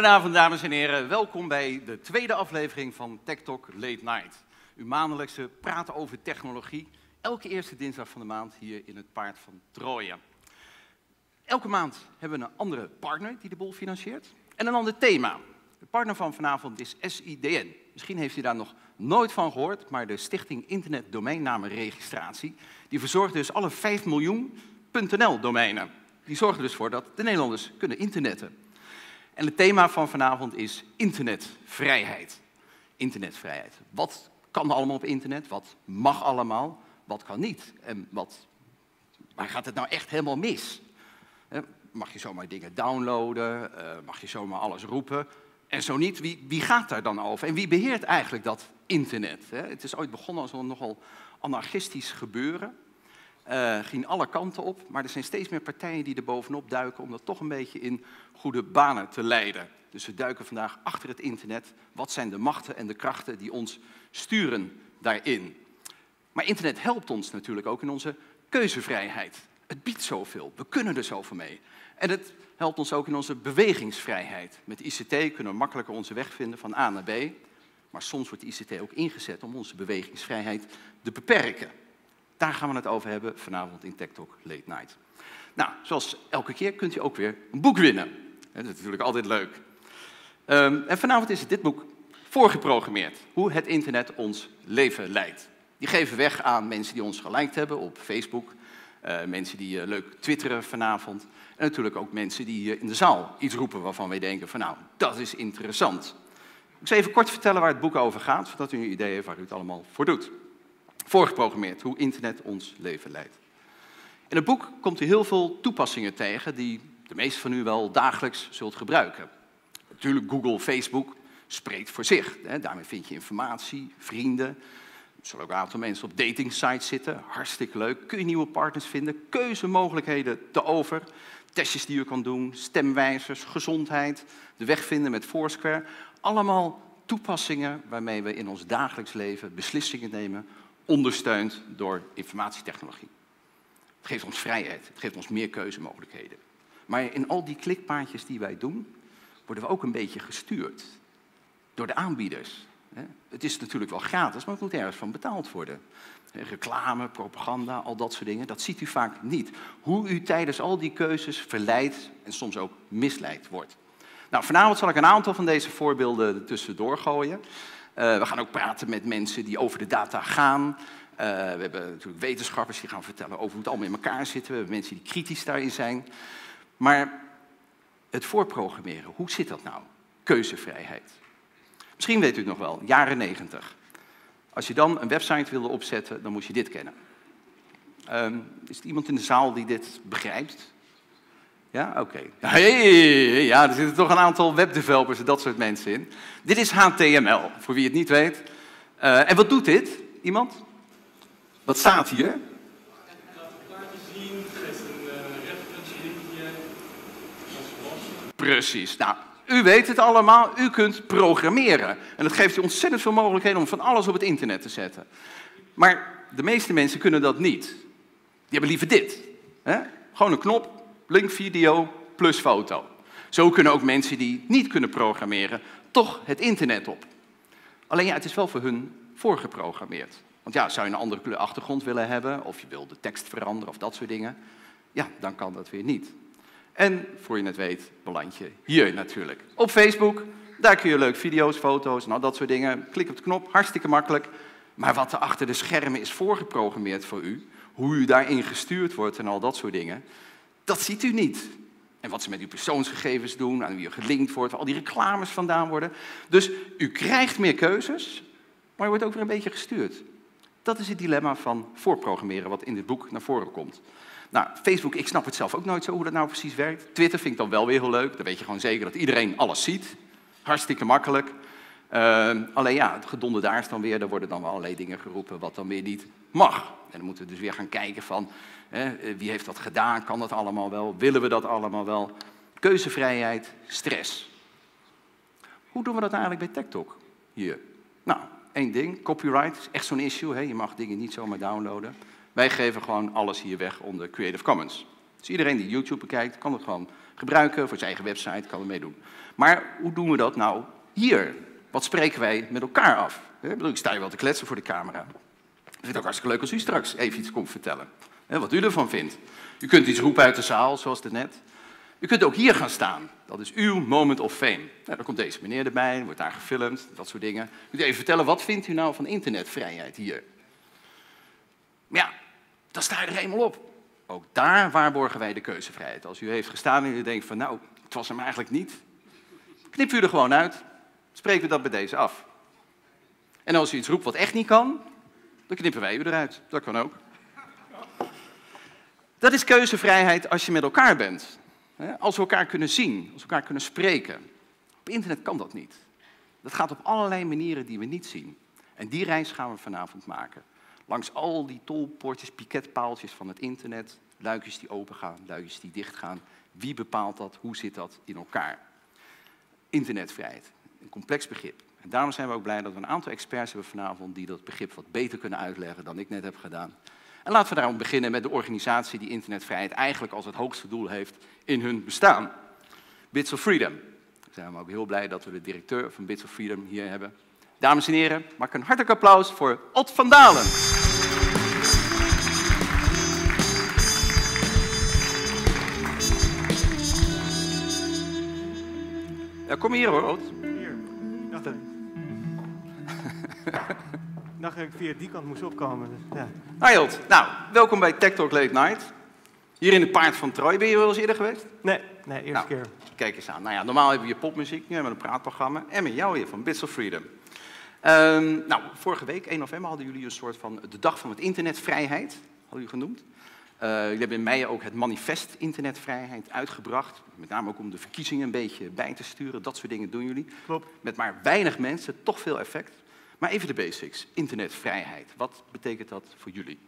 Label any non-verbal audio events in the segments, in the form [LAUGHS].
Goedenavond, dames en heren. Welkom bij de tweede aflevering van Tech Talk Late Night. Uw maandelijkse praten over technologie. Elke eerste dinsdag van de maand hier in het Paard van Troje. Elke maand hebben we een andere partner die de boel financiert. En een ander thema. De partner van vanavond is SIDN. Misschien heeft u daar nog nooit van gehoord, maar de Stichting Internet Domeinnamenregistratie, die verzorgt dus alle 5 miljoen .nl domeinen. Die zorgen dus voor dat de Nederlanders kunnen internetten. En het thema van vanavond is internetvrijheid. Internetvrijheid. Wat kan allemaal op internet? Wat mag allemaal? Wat kan niet? En wat, waar gaat het nou echt helemaal mis? Mag je zomaar dingen downloaden? Eh, mag je zomaar alles roepen? En zo niet, wie, wie gaat daar dan over? En wie beheert eigenlijk dat internet? Het is ooit begonnen als een nogal anarchistisch gebeuren. Uh, ging alle kanten op, maar er zijn steeds meer partijen die er bovenop duiken om dat toch een beetje in goede banen te leiden. Dus we duiken vandaag achter het internet. Wat zijn de machten en de krachten die ons sturen daarin? Maar internet helpt ons natuurlijk ook in onze keuzevrijheid. Het biedt zoveel, we kunnen er zoveel mee. En het helpt ons ook in onze bewegingsvrijheid. Met ICT kunnen we makkelijker onze weg vinden van A naar B. Maar soms wordt ICT ook ingezet om onze bewegingsvrijheid te beperken. Daar gaan we het over hebben vanavond in Tech Talk Late Night. Nou, zoals elke keer kunt u ook weer een boek winnen. Dat is natuurlijk altijd leuk. Um, en vanavond is dit boek voorgeprogrammeerd. Hoe het internet ons leven leidt. Die geven weg aan mensen die ons geliked hebben op Facebook. Uh, mensen die uh, leuk twitteren vanavond. En natuurlijk ook mensen die uh, in de zaal iets roepen waarvan wij denken van nou, dat is interessant. Ik zal even kort vertellen waar het boek over gaat, zodat u een idee heeft waar u het allemaal voor doet voorgeprogrammeerd, hoe internet ons leven leidt. In het boek komt u heel veel toepassingen tegen die de meesten van u wel dagelijks zult gebruiken. Natuurlijk Google, Facebook spreekt voor zich. Hè. Daarmee vind je informatie, vrienden. Er zullen ook een aantal mensen op datingsites zitten. Hartstikke leuk. Kun je nieuwe partners vinden. Keuzemogelijkheden te over. Testjes die je kan doen. Stemwijzers, gezondheid. De weg vinden met Foursquare. Allemaal toepassingen waarmee we in ons dagelijks leven beslissingen nemen ondersteund door informatietechnologie. Het geeft ons vrijheid, het geeft ons meer keuzemogelijkheden. Maar in al die klikpaadjes die wij doen, worden we ook een beetje gestuurd door de aanbieders. Het is natuurlijk wel gratis, maar het moet ergens van betaald worden. Reclame, propaganda, al dat soort dingen, dat ziet u vaak niet. Hoe u tijdens al die keuzes verleid en soms ook misleid wordt. Nou, vanavond zal ik een aantal van deze voorbeelden tussendoor gooien. Uh, we gaan ook praten met mensen die over de data gaan. Uh, we hebben natuurlijk wetenschappers die gaan vertellen over hoe het allemaal in elkaar zit. We hebben mensen die kritisch daarin zijn. Maar het voorprogrammeren, hoe zit dat nou? Keuzevrijheid. Misschien weet u het nog wel, jaren negentig. Als je dan een website wilde opzetten, dan moest je dit kennen. Um, is er iemand in de zaal die dit begrijpt? Ja, oké. Okay. Hey, ja, er zitten toch een aantal webdevelopers en dat soort mensen in. Dit is HTML, voor wie het niet weet. Uh, en wat doet dit? Iemand? Wat staat hier? Precies. Nou, u weet het allemaal. U kunt programmeren. En dat geeft u ontzettend veel mogelijkheden om van alles op het internet te zetten. Maar de meeste mensen kunnen dat niet. Die hebben liever dit. Hè? Gewoon een knop, link video plus foto. Zo kunnen ook mensen die niet kunnen programmeren toch het internet op. Alleen ja, het is wel voor hun voorgeprogrammeerd. Want ja, zou je een andere achtergrond willen hebben, of je wil de tekst veranderen of dat soort dingen, ja, dan kan dat weer niet. En voor je het weet, beland je hier natuurlijk. Op Facebook, daar kun je leuk video's, foto's al dat soort dingen. Klik op de knop, hartstikke makkelijk. Maar wat er achter de schermen is voorgeprogrammeerd voor u, hoe u daarin gestuurd wordt en al dat soort dingen, dat ziet u niet. En wat ze met uw persoonsgegevens doen, aan wie u gelinkt wordt, waar al die reclames vandaan worden. Dus u krijgt meer keuzes, maar u wordt ook weer een beetje gestuurd. Dat is het dilemma van voorprogrammeren, wat in dit boek naar voren komt. Nou, Facebook, ik snap het zelf ook nooit zo hoe dat nou precies werkt. Twitter vind ik dan wel weer heel leuk. Dan weet je gewoon zeker dat iedereen alles ziet. Hartstikke makkelijk. Uh, alleen ja, het gedonde daar is dan weer, er worden dan wel allerlei dingen geroepen wat dan weer niet mag. En dan moeten we dus weer gaan kijken van, hè, wie heeft dat gedaan, kan dat allemaal wel, willen we dat allemaal wel? Keuzevrijheid, stress. Hoe doen we dat eigenlijk bij TikTok hier? Nou, één ding, copyright is echt zo'n issue, hè? je mag dingen niet zomaar downloaden. Wij geven gewoon alles hier weg onder Creative Commons. Dus iedereen die YouTube bekijkt, kan het gewoon gebruiken voor zijn eigen website, kan er mee doen. Maar hoe doen we dat nou hier? Wat spreken wij met elkaar af? Ik sta je wel te kletsen voor de camera. Ik vind het ook hartstikke leuk als u straks even iets komt vertellen. Wat u ervan vindt. U kunt iets roepen uit de zaal, zoals net. U kunt ook hier gaan staan. Dat is uw moment of fame. Nou, dan komt deze meneer erbij, wordt daar gefilmd, dat soort dingen. U kunt even vertellen, wat vindt u nou van internetvrijheid hier? Maar ja, dan sta je er eenmaal op. Ook daar waarborgen wij de keuzevrijheid. Als u heeft gestaan en u denkt van, nou, het was hem eigenlijk niet. Knip u er gewoon uit. Spreken we dat bij deze af. En als u iets roept wat echt niet kan, dan knippen wij u eruit. Dat kan ook. Dat is keuzevrijheid als je met elkaar bent. Als we elkaar kunnen zien, als we elkaar kunnen spreken. Op internet kan dat niet. Dat gaat op allerlei manieren die we niet zien. En die reis gaan we vanavond maken. Langs al die tolpoortjes, piketpaaltjes van het internet. Luikjes die open gaan, luikjes die dicht gaan. Wie bepaalt dat? Hoe zit dat in elkaar? Internetvrijheid, een complex begrip. En daarom zijn we ook blij dat we een aantal experts hebben vanavond die dat begrip wat beter kunnen uitleggen dan ik net heb gedaan. En laten we daarom beginnen met de organisatie die internetvrijheid eigenlijk als het hoogste doel heeft in hun bestaan. Bits of Freedom. We zijn ook heel blij dat we de directeur van Bits of Freedom hier hebben. Dames en heren, maak een hartelijk applaus voor Ot van Dalen. Ja, kom hier hoor, Ot. Hier. Dat... [LAUGHS] dacht dat ik via die kant moest opkomen. Dus, ja. Nou, welkom bij Tech Talk Late Night. Hier in het paard van Troy. Ben je wel eens eerder geweest? Nee, nee eerste Nou, keer. Kijk eens aan. Nou ja, normaal hebben we hier popmuziek, nu hebben we een praatprogramma. En met jou hier van Bits of Freedom. Ehm, nou, vorige week, 1 november, hadden jullie een soort van de dag van het internetvrijheid, hadden jullie genoemd. Eh, jullie hebben in mei ook het manifest internetvrijheid uitgebracht. Met name ook om de verkiezingen een beetje bij te sturen. Dat soort dingen doen jullie. Klopt. Met maar weinig mensen, toch veel effect. Maar even de basics. Internetvrijheid. Wat betekent dat voor jullie?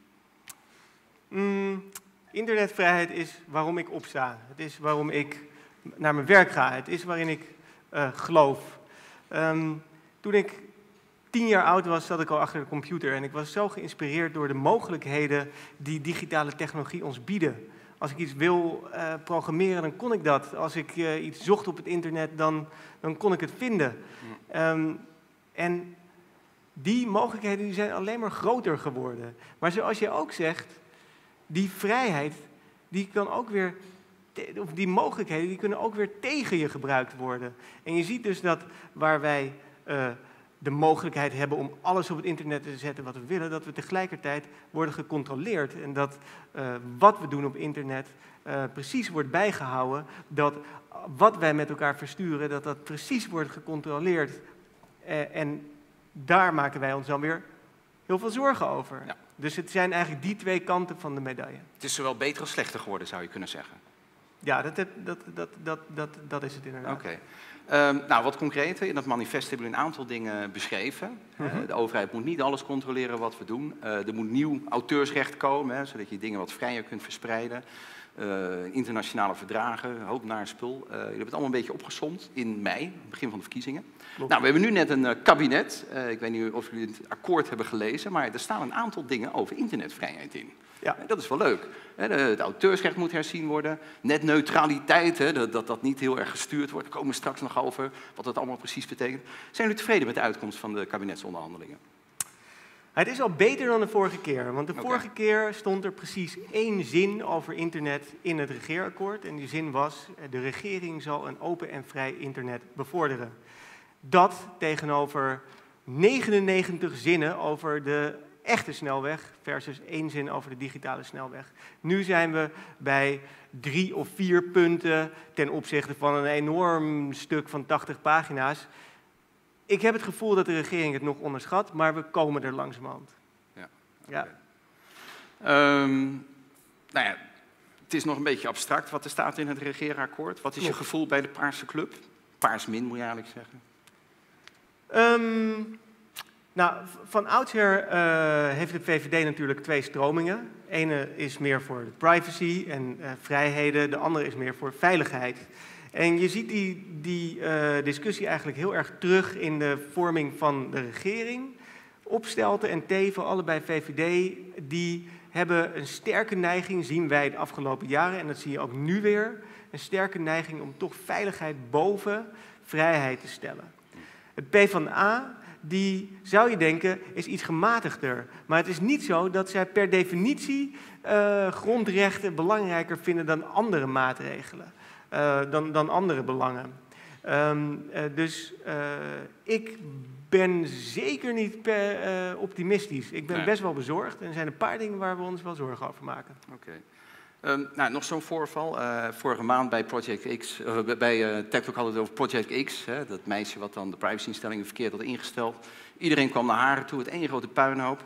Mm, internetvrijheid is waarom ik opsta. Het is waarom ik naar mijn werk ga. Het is waarin ik eh, geloof. Ehm, toen ik tien jaar oud was, zat ik al achter de computer. En ik was zo geïnspireerd door de mogelijkheden die digitale technologie ons bieden. Als ik iets wil eh, programmeren, dan kon ik dat. Als ik eh, iets zocht op het internet, dan, dan kon ik het vinden. Ehm, en die mogelijkheden zijn alleen maar groter geworden. Maar zoals je ook zegt, die vrijheid, die kan ook weer, of die mogelijkheden, die kunnen ook weer tegen je gebruikt worden. En je ziet dus dat waar wij eh, de mogelijkheid hebben om alles op het internet te zetten wat we willen, dat we tegelijkertijd worden gecontroleerd. En dat eh, wat we doen op internet eh, precies wordt bijgehouden. Dat wat wij met elkaar versturen, dat dat precies wordt gecontroleerd. En daar maken wij ons dan weer heel veel zorgen over. Ja. Dus het zijn eigenlijk die twee kanten van de medaille. Het is zowel beter als slechter geworden, zou je kunnen zeggen. Ja, dat, dat, dat, dat, dat, dat is het inderdaad. Oké. Ehm, nou, wat concreter. In dat manifest hebben we een aantal dingen beschreven. Eh, de overheid moet niet alles controleren wat we doen. Eh, er moet nieuw auteursrecht komen, hè, zodat je dingen wat vrijer kunt verspreiden. Eh, internationale verdragen, hoop naar spul. Jullie hebben het allemaal een beetje opgesomd in mei, begin van de verkiezingen. Klopt. Nou, we hebben nu net een eh, kabinet. Eh, ik weet niet of jullie het akkoord hebben gelezen, maar er staan een aantal dingen over internetvrijheid in. Ja. Dat is wel leuk. Het auteursrecht moet herzien worden. Netneutraliteit, dat, dat niet heel erg gestuurd wordt. Daar komen we straks nog over, wat dat allemaal precies betekent. Zijn jullie tevreden met de uitkomst van de kabinetsonderhandelingen? Het is al beter dan de vorige keer. Want de vorige keer stond er precies één zin over internet in het regeerakkoord. En die zin was: eh, de regering zal een open en vrij internet bevorderen. Dat tegenover 99 zinnen over de echte snelweg versus één zin over de digitale snelweg. Nu zijn we bij drie of vier punten ten opzichte van een enorm stuk van 80 pagina's. Ik heb het gevoel dat de regering het nog onderschat, maar we komen er langzamerhand. Ja. Ja. Ehm, nou ja, het is nog een beetje abstract wat er staat in het regeerakkoord. Wat is je gevoel bij de Paarse Club? Paars min, moet je eigenlijk zeggen. Ehm, nou, van oudsher eh, heeft de VVD natuurlijk twee stromingen. Ene is meer voor privacy en eh, vrijheden, de andere is meer voor veiligheid. En je ziet die, die eh, discussie eigenlijk heel erg terug in de vorming van de regering. Opstelten en Teven, allebei VVD, die hebben een sterke neiging, zien wij de afgelopen jaren, en dat zie je ook nu weer, een sterke neiging om toch veiligheid boven vrijheid te stellen. Het PvdA, die zou je denken, is iets gematigder. Maar het is niet zo dat zij per definitie uh, grondrechten belangrijker vinden dan andere maatregelen, uh, dan, dan andere belangen. Um, uh, dus ik ben zeker niet per, optimistisch. Ik ben nee. best wel bezorgd en er zijn een paar dingen waar we ons wel zorgen over maken. Oké. Okay. Um, nou, nog zo'n voorval. Uh, vorige maand bij Project X, uh, bij uh, TechTalk hadden we het over Project X. Hè, dat meisje wat dan de privacyinstellingen verkeerd had ingesteld. Iedereen kwam naar haar toe, het één grote puinhoop.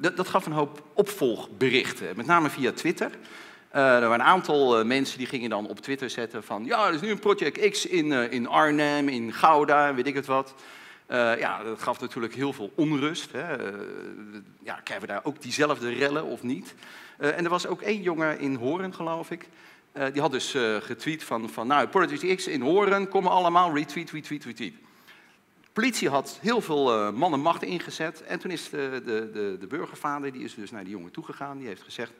Dat, dat, gaf een hoop opvolgberichten, met name via Twitter. er waren een aantal mensen die gingen dan op Twitter zetten van... ja, er is nu een Project X in, in Arnhem, in Gouda, weet ik het wat. ja, dat gaf natuurlijk heel veel onrust. Hè. ja, krijgen we daar ook diezelfde rellen of niet? Uh, en er was ook één jongen in Horen, geloof ik. Uh, die had dus uh, getweet van, van nou, Politics X in Horen, komen allemaal, retweet, retweet, retweet. De politie had heel veel man en macht ingezet. En toen is de, de, de, de, burgervader, die is dus naar die jongen toegegaan. Die heeft gezegd,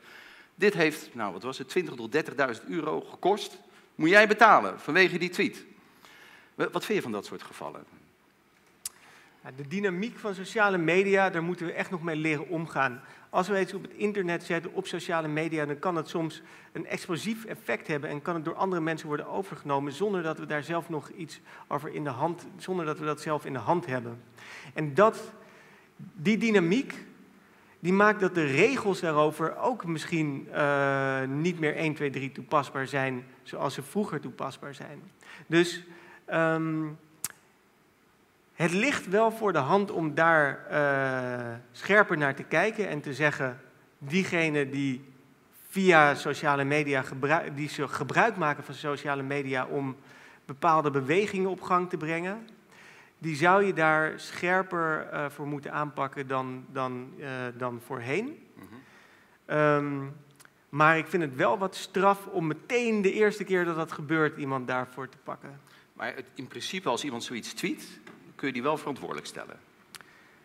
dit heeft, nou wat was het, 20 tot 30.000 euro gekost. Moet jij betalen vanwege die tweet. Wat vind je van dat soort gevallen? De dynamiek van sociale media, daar moeten we echt nog mee leren omgaan. Als we iets op het internet zetten, op sociale media, dan kan het soms een explosief effect hebben en kan het door andere mensen worden overgenomen zonder dat we daar zelf nog iets over in de hand, zonder dat we dat zelf in de hand hebben. En dat, die dynamiek, die maakt dat de regels daarover ook misschien uh, niet meer 1, 2, 3 toepasbaar zijn zoals ze vroeger toepasbaar zijn. Dus um, het ligt wel voor de hand om daar uh, scherper naar te kijken en te zeggen, diegene die via sociale media gebruik, die gebruik maken van sociale media om bepaalde bewegingen op gang te brengen, die zou je daar scherper uh, voor moeten aanpakken dan, dan, uh, dan voorheen. Mm -hmm. um, maar ik vind het wel wat straf om meteen de eerste keer dat dat gebeurt iemand daarvoor te pakken. Maar in principe als iemand zoiets tweet, kun je die wel verantwoordelijk stellen?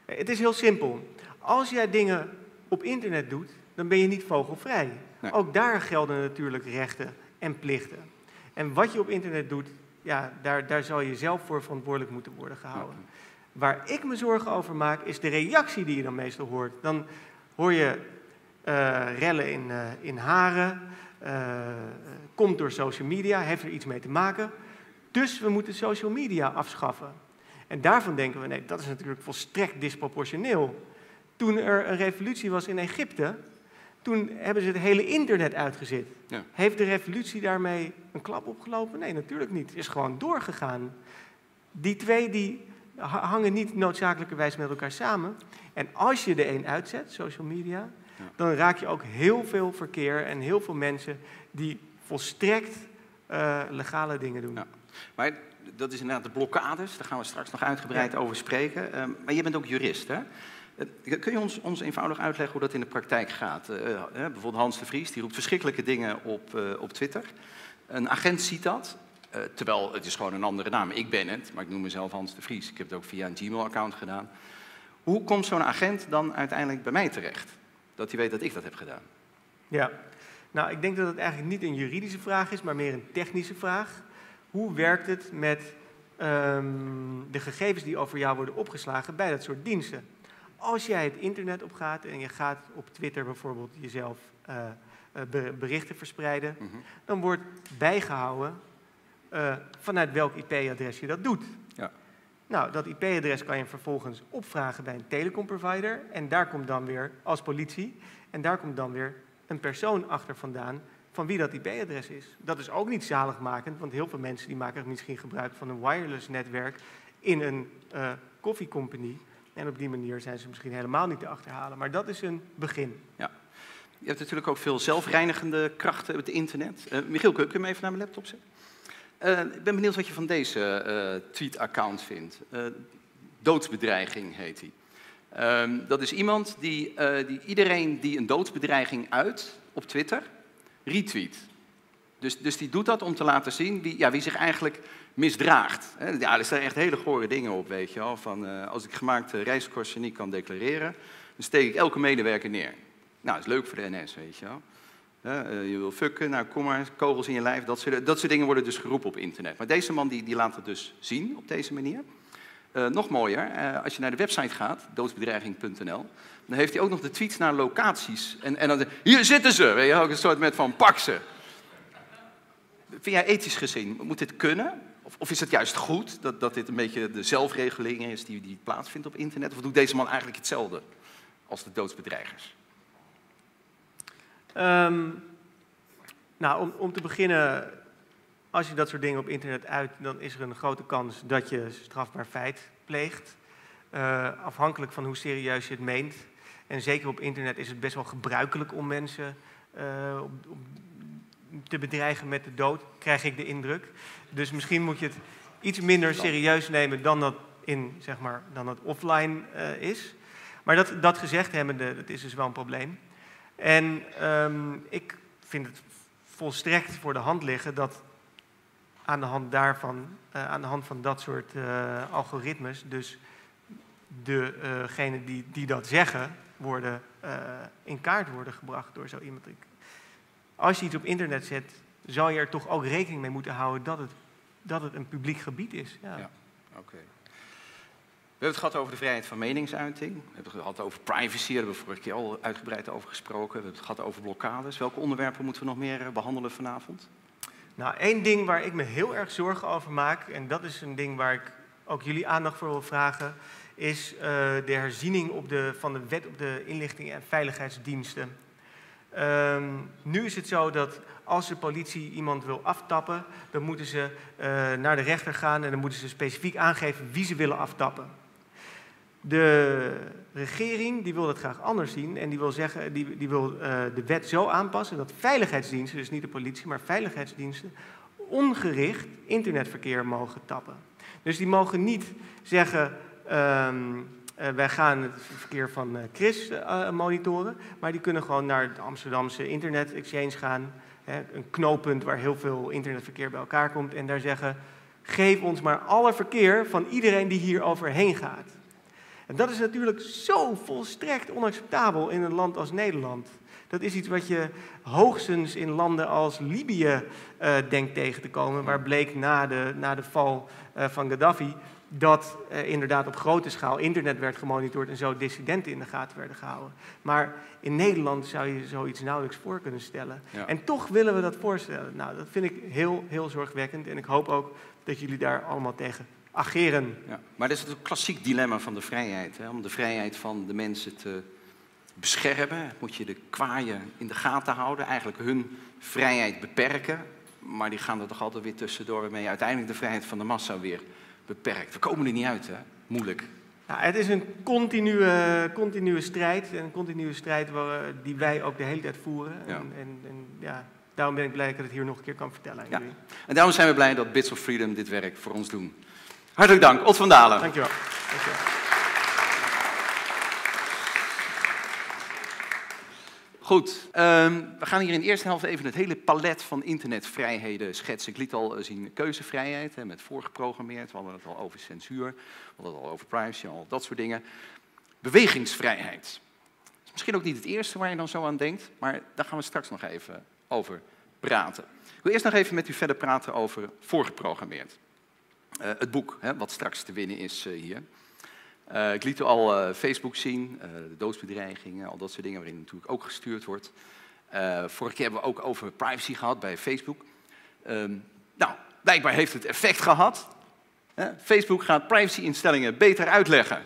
Het is heel simpel. Als jij dingen op internet doet, dan ben je niet vogelvrij. Nee. Ook daar gelden natuurlijk rechten en plichten. En wat je op internet doet, ja, daar, daar zal je zelf voor verantwoordelijk moeten worden gehouden. Ja. Waar ik me zorgen over maak, is de reactie die je dan meestal hoort. Dan hoor je uh, rellen in, uh, in Haren, uh, komt door social media, heeft er iets mee te maken. Dus we moeten social media afschaffen. En daarvan denken we, nee, dat is natuurlijk volstrekt disproportioneel. Toen er een revolutie was in Egypte, toen hebben ze het hele internet uitgezet. Ja. Heeft de revolutie daarmee een klap opgelopen? Nee, natuurlijk niet. Het is gewoon doorgegaan. Die twee die hangen niet noodzakelijkerwijs met elkaar samen. En als je de een uitzet, social media, ja. dan raak je ook heel veel verkeer en heel veel mensen die volstrekt uh, legale dingen doen. Ja. Maar dat is inderdaad de blokkades, daar gaan we straks nog uitgebreid ja. over spreken. Uh, maar je bent ook jurist, hè? Uh, kun je ons, ons eenvoudig uitleggen hoe dat in de praktijk gaat? Uh, bijvoorbeeld Hans de Vries, die roept verschrikkelijke dingen op, op Twitter. Een agent ziet dat, terwijl het is gewoon een andere naam. Ik ben het, maar ik noem mezelf Hans de Vries. Ik heb het ook via een Gmail-account gedaan. Hoe komt zo'n agent dan uiteindelijk bij mij terecht? Dat hij weet dat ik dat heb gedaan. Ja, nou, ik denk dat het eigenlijk niet een juridische vraag is, maar meer een technische vraag hoe werkt het met um, de gegevens die over jou worden opgeslagen bij dat soort diensten? Als jij het internet opgaat en je gaat op Twitter bijvoorbeeld jezelf uh, berichten verspreiden, mm -hmm. dan wordt bijgehouden uh, vanuit welk IP-adres je dat doet. Ja. Nou, dat IP-adres kan je vervolgens opvragen bij een telecomprovider en daar komt dan weer als politie en daar komt dan weer een persoon achter vandaan van wie dat IP-adres is. Dat is ook niet zaligmakend, want heel veel mensen die maken misschien gebruik van een wireless netwerk in een uh, koffiecompany. En op die manier zijn ze misschien helemaal niet te achterhalen. Maar dat is een begin. Ja. Je hebt natuurlijk ook veel zelfreinigende krachten op het internet. Uh, Michiel, kun je hem even naar mijn laptop zetten? Uh, ik ben benieuwd wat je van deze tweet-account vindt. doodsbedreiging heet hij. Ehm, dat is iemand die, die iedereen die een doodsbedreiging uit op Twitter, retweet. Dus, dus die doet dat om te laten zien wie, ja, wie zich eigenlijk misdraagt. Ja, er staan echt hele gore dingen op, weet je. Van, uh, als ik gemaakte reiskosten niet kan declareren, dan steek ik elke medewerker neer. Nou, dat is leuk voor de NS, weet je wel. Eh, je wil fucken, nou kom maar, kogels in je lijf. Dat soort, dat soort dingen worden dus geroepen op internet. Maar deze man die, die laat het dus zien op deze manier. Nog mooier, als je naar de website gaat, doodsbedreiging.nl, dan heeft hij ook nog de tweets naar locaties. En, en dan, hier zitten ze, weet je, ook een soort met van pak ze. Vind jij ethisch gezien, moet dit kunnen? Of, of, is het juist goed dat, dat dit een beetje de zelfregulering is die, die plaatsvindt op internet? Of doet deze man eigenlijk hetzelfde als de doodsbedreigers? Um, nou, om, om te beginnen, als je dat soort dingen op internet uit, dan is er een grote kans dat je strafbaar feit pleegt. Uh, afhankelijk van hoe serieus je het meent. En zeker op internet is het best wel gebruikelijk om mensen uh, op, te bedreigen met de dood, krijg ik de indruk. Dus misschien moet je het iets minder serieus nemen dan dat, in, zeg maar, dan dat offline uh, is. Maar dat, dat gezegd hebbende, dat is dus wel een probleem. En um, ik vind het volstrekt voor de hand liggen dat aan de hand daarvan, uh, aan de hand van dat soort algoritmes, dus degenen die, die dat zeggen, worden in kaart worden gebracht door zo iemand. Als je iets op internet zet, zou je er toch ook rekening mee moeten houden dat het, dat het een publiek gebied is. Ja, ja oké. Okay. We hebben het gehad over de vrijheid van meningsuiting. We hebben het gehad over privacy, daar hebben we vorige keer al uitgebreid over gesproken. We hebben het gehad over blokkades. Welke onderwerpen moeten we nog meer behandelen vanavond? Nou, één ding waar ik me heel erg zorgen over maak, en dat is een ding waar ik ook jullie aandacht voor wil vragen, is uh, de herziening op de, van de wet op de inlichting en veiligheidsdiensten. Um, nu is het zo dat als de politie iemand wil aftappen, dan moeten ze uh, naar de rechter gaan en dan moeten ze specifiek aangeven wie ze willen aftappen. De regering die wil dat graag anders zien en die wil, zeggen, die, die wil uh, de wet zo aanpassen dat veiligheidsdiensten, dus niet de politie, maar veiligheidsdiensten, ongericht internetverkeer mogen tappen. Dus die mogen niet zeggen, um, uh, wij gaan het verkeer van uh, Chris uh, monitoren, maar die kunnen gewoon naar de Amsterdamse Internet Exchange gaan, hè, een knooppunt waar heel veel internetverkeer bij elkaar komt, en daar zeggen, geef ons maar alle verkeer van iedereen die hier overheen gaat. En dat is natuurlijk zo volstrekt onacceptabel in een land als Nederland. Dat is iets wat je hoogstens in landen als Libië denkt tegen te komen, waar bleek na de, na de val van Gaddafi dat uh, inderdaad op grote schaal internet werd gemonitord en zo dissidenten in de gaten werden gehouden. Maar in Nederland zou je zoiets nauwelijks voor kunnen stellen. Ja. En toch willen we dat voorstellen. Nou, dat vind ik heel, heel zorgwekkend en ik hoop ook dat jullie daar allemaal tegen ageren. Ja, maar dat is het klassiek dilemma van de vrijheid. Hè? Om de vrijheid van de mensen te beschermen, moet je de kwaaien in de gaten houden, eigenlijk hun vrijheid beperken. Maar die gaan er toch altijd weer tussendoor, waarmee je uiteindelijk de vrijheid van de massa weer beperkt. We komen er niet uit, hè? Moeilijk. Nou, het is een continue, continue strijd, een continue strijd waar, die wij ook de hele tijd voeren. Ja. En, en, en ja, daarom ben ik blij dat ik het hier nog een keer kan vertellen aan ja. jullie. En daarom zijn we blij dat Bits of Freedom dit werk voor ons doen. Hartelijk dank, Ot van Dalen. Dankjewel. Dankjewel. Goed, um, we gaan hier in de eerste helft even het hele palet van internetvrijheden schetsen. Ik liet al zien keuzevrijheid, hè, met voorgeprogrammeerd. We hadden het al over censuur, we hadden het al over privacy, al dat soort dingen. Bewegingsvrijheid. is misschien ook niet het eerste waar je dan zo aan denkt, maar daar gaan we straks nog even over praten. Ik wil eerst nog even met u verder praten over voorgeprogrammeerd. Uh, het boek, hè, wat straks te winnen is uh, hier. Uh, ik liet al Facebook zien, de doodsbedreigingen, al dat soort dingen waarin natuurlijk ook gestuurd wordt. vorige keer hebben we ook over privacy gehad bij Facebook. Um, nou, blijkbaar heeft het effect gehad. Facebook gaat privacy-instellingen beter uitleggen.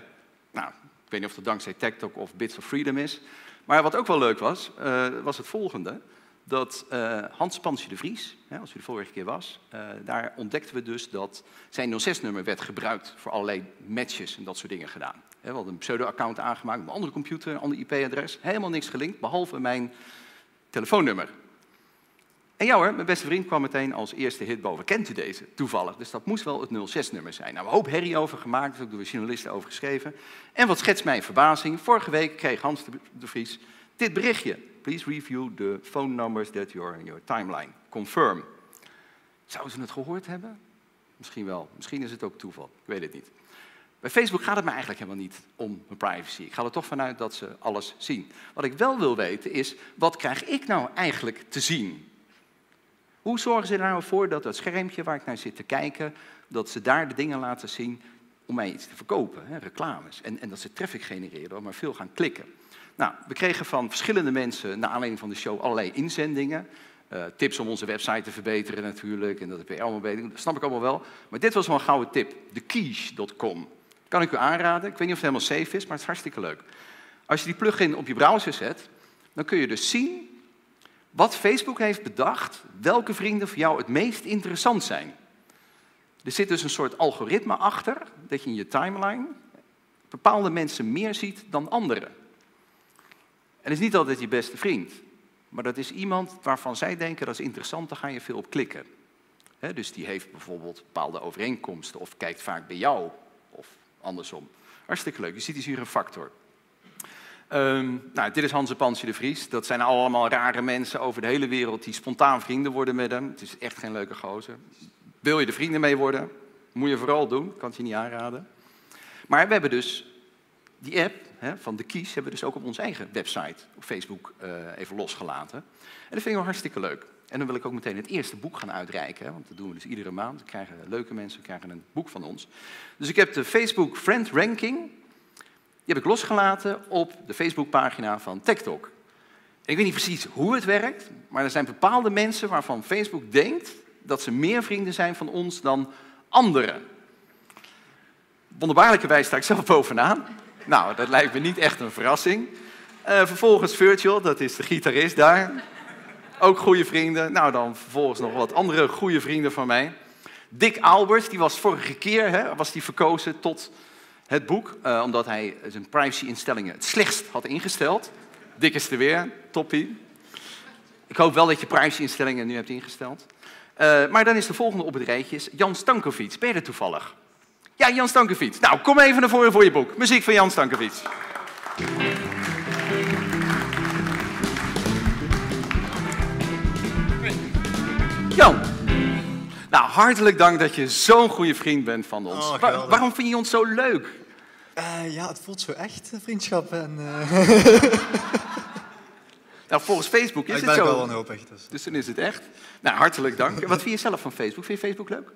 Nou, ik weet niet of dat dankzij TikTok of Bits of Freedom is. Maar wat ook wel leuk was, was het volgende dat uh, Hans Pansje de Vries, hè, als u de vorige keer was, uh, daar ontdekten we dus dat zijn 06-nummer werd gebruikt voor allerlei matches en dat soort dingen gedaan. we hadden een pseudo-account aangemaakt een andere computer, een ander IP-adres, helemaal niks gelinkt, behalve mijn telefoonnummer. En jou hoor, mijn beste vriend kwam meteen als eerste hit boven. Kent u deze? Toevallig. Dus dat moest wel het 06-nummer zijn. Nou, we hoop herrie over gemaakt, er ook door journalisten over geschreven. En wat schetst mijn verbazing? Vorige week kreeg Hans de Vries dit berichtje. Please review the phone numbers that you are in your timeline. Confirm. Zouden ze het gehoord hebben? Misschien wel. Misschien is het ook toeval. Ik weet het niet. Bij Facebook gaat het me eigenlijk helemaal niet om mijn privacy. Ik ga er toch vanuit dat ze alles zien. Wat ik wel wil weten is, wat krijg ik nou eigenlijk te zien? Hoe zorgen ze er nou voor dat dat schermpje waar ik naar zit te kijken, dat ze daar de dingen laten zien om mij iets te verkopen, hè, reclames. En, en dat ze traffic genereren maar veel gaan klikken. Nou, we kregen van verschillende mensen, naar aanleiding van de show, allerlei inzendingen. Uh, tips om onze website te verbeteren natuurlijk, en dat het allemaal beter. Dat snap ik allemaal wel. Maar dit was wel een gouden tip, thequiche.com. Kan ik u aanraden. Ik weet niet of het helemaal safe is, maar het is hartstikke leuk. Als je die plugin op je browser zet, dan kun je dus zien wat Facebook heeft bedacht, welke vrienden voor jou het meest interessant zijn. Er zit dus een soort algoritme achter, dat je in je timeline bepaalde mensen meer ziet dan anderen. En is niet altijd je beste vriend, maar dat is iemand waarvan zij denken dat is interessant, daar ga je veel op klikken. dus die heeft bijvoorbeeld bepaalde overeenkomsten of kijkt vaak bij jou of andersom. Hartstikke leuk, je ziet hier een factor. Um, nou, dit is Hans Pansje de Vries. Dat zijn allemaal rare mensen over de hele wereld die spontaan vrienden worden met hem. Het is echt geen leuke gozer. Wil je er vrienden mee worden? Moet je vooral doen, kan het je niet aanraden. Maar we hebben dus die app hè, van de Kies hebben we dus ook op onze eigen website op Facebook uh, even losgelaten. En dat vind ik wel hartstikke leuk. En dan wil ik ook meteen het eerste boek gaan uitreiken, want dat doen we dus iedere maand. Dan krijgen leuke mensen krijgen een boek van ons. Dus ik heb de Facebook Friend Ranking, die heb ik losgelaten op de Facebookpagina van TikTok. Ik weet niet precies hoe het werkt, maar er zijn bepaalde mensen waarvan Facebook denkt dat ze meer vrienden zijn van ons dan anderen. Wonderbaarlijkerwijs sta ik zelf bovenaan. Nou, dat lijkt me niet echt een verrassing. Uh, vervolgens Virtual, dat is de gitarist daar. Ook goede vrienden. Nou, dan vervolgens nog wat andere goede vrienden van mij. Dick Albers, die was vorige keer hè, was die verkozen tot het boek, uh, omdat hij zijn privacy-instellingen het slechtst had ingesteld. Dick is er weer, toppie. Ik hoop wel dat je privacy-instellingen nu hebt ingesteld. Uh, maar dan is de volgende op het rijtje Jan Stankovic. Ben toevallig? Ja, Jan Stankovic. Nou, kom even naar voren voor je boek. Muziek van Jan Stankovic. Jan. Nou, hartelijk dank dat je zo'n goede vriend bent van ons. Oh, Waar, waarom vind je ons zo leuk? Uh, ja, het voelt zo echt, vriendschap. En, uh... [LAUGHS] nou, volgens Facebook is ik het zo. Ik ben wel een hoop echt. Dus. dus dan is het echt. Nou, hartelijk dank. Wat vind je zelf van Facebook? Vind je Facebook leuk?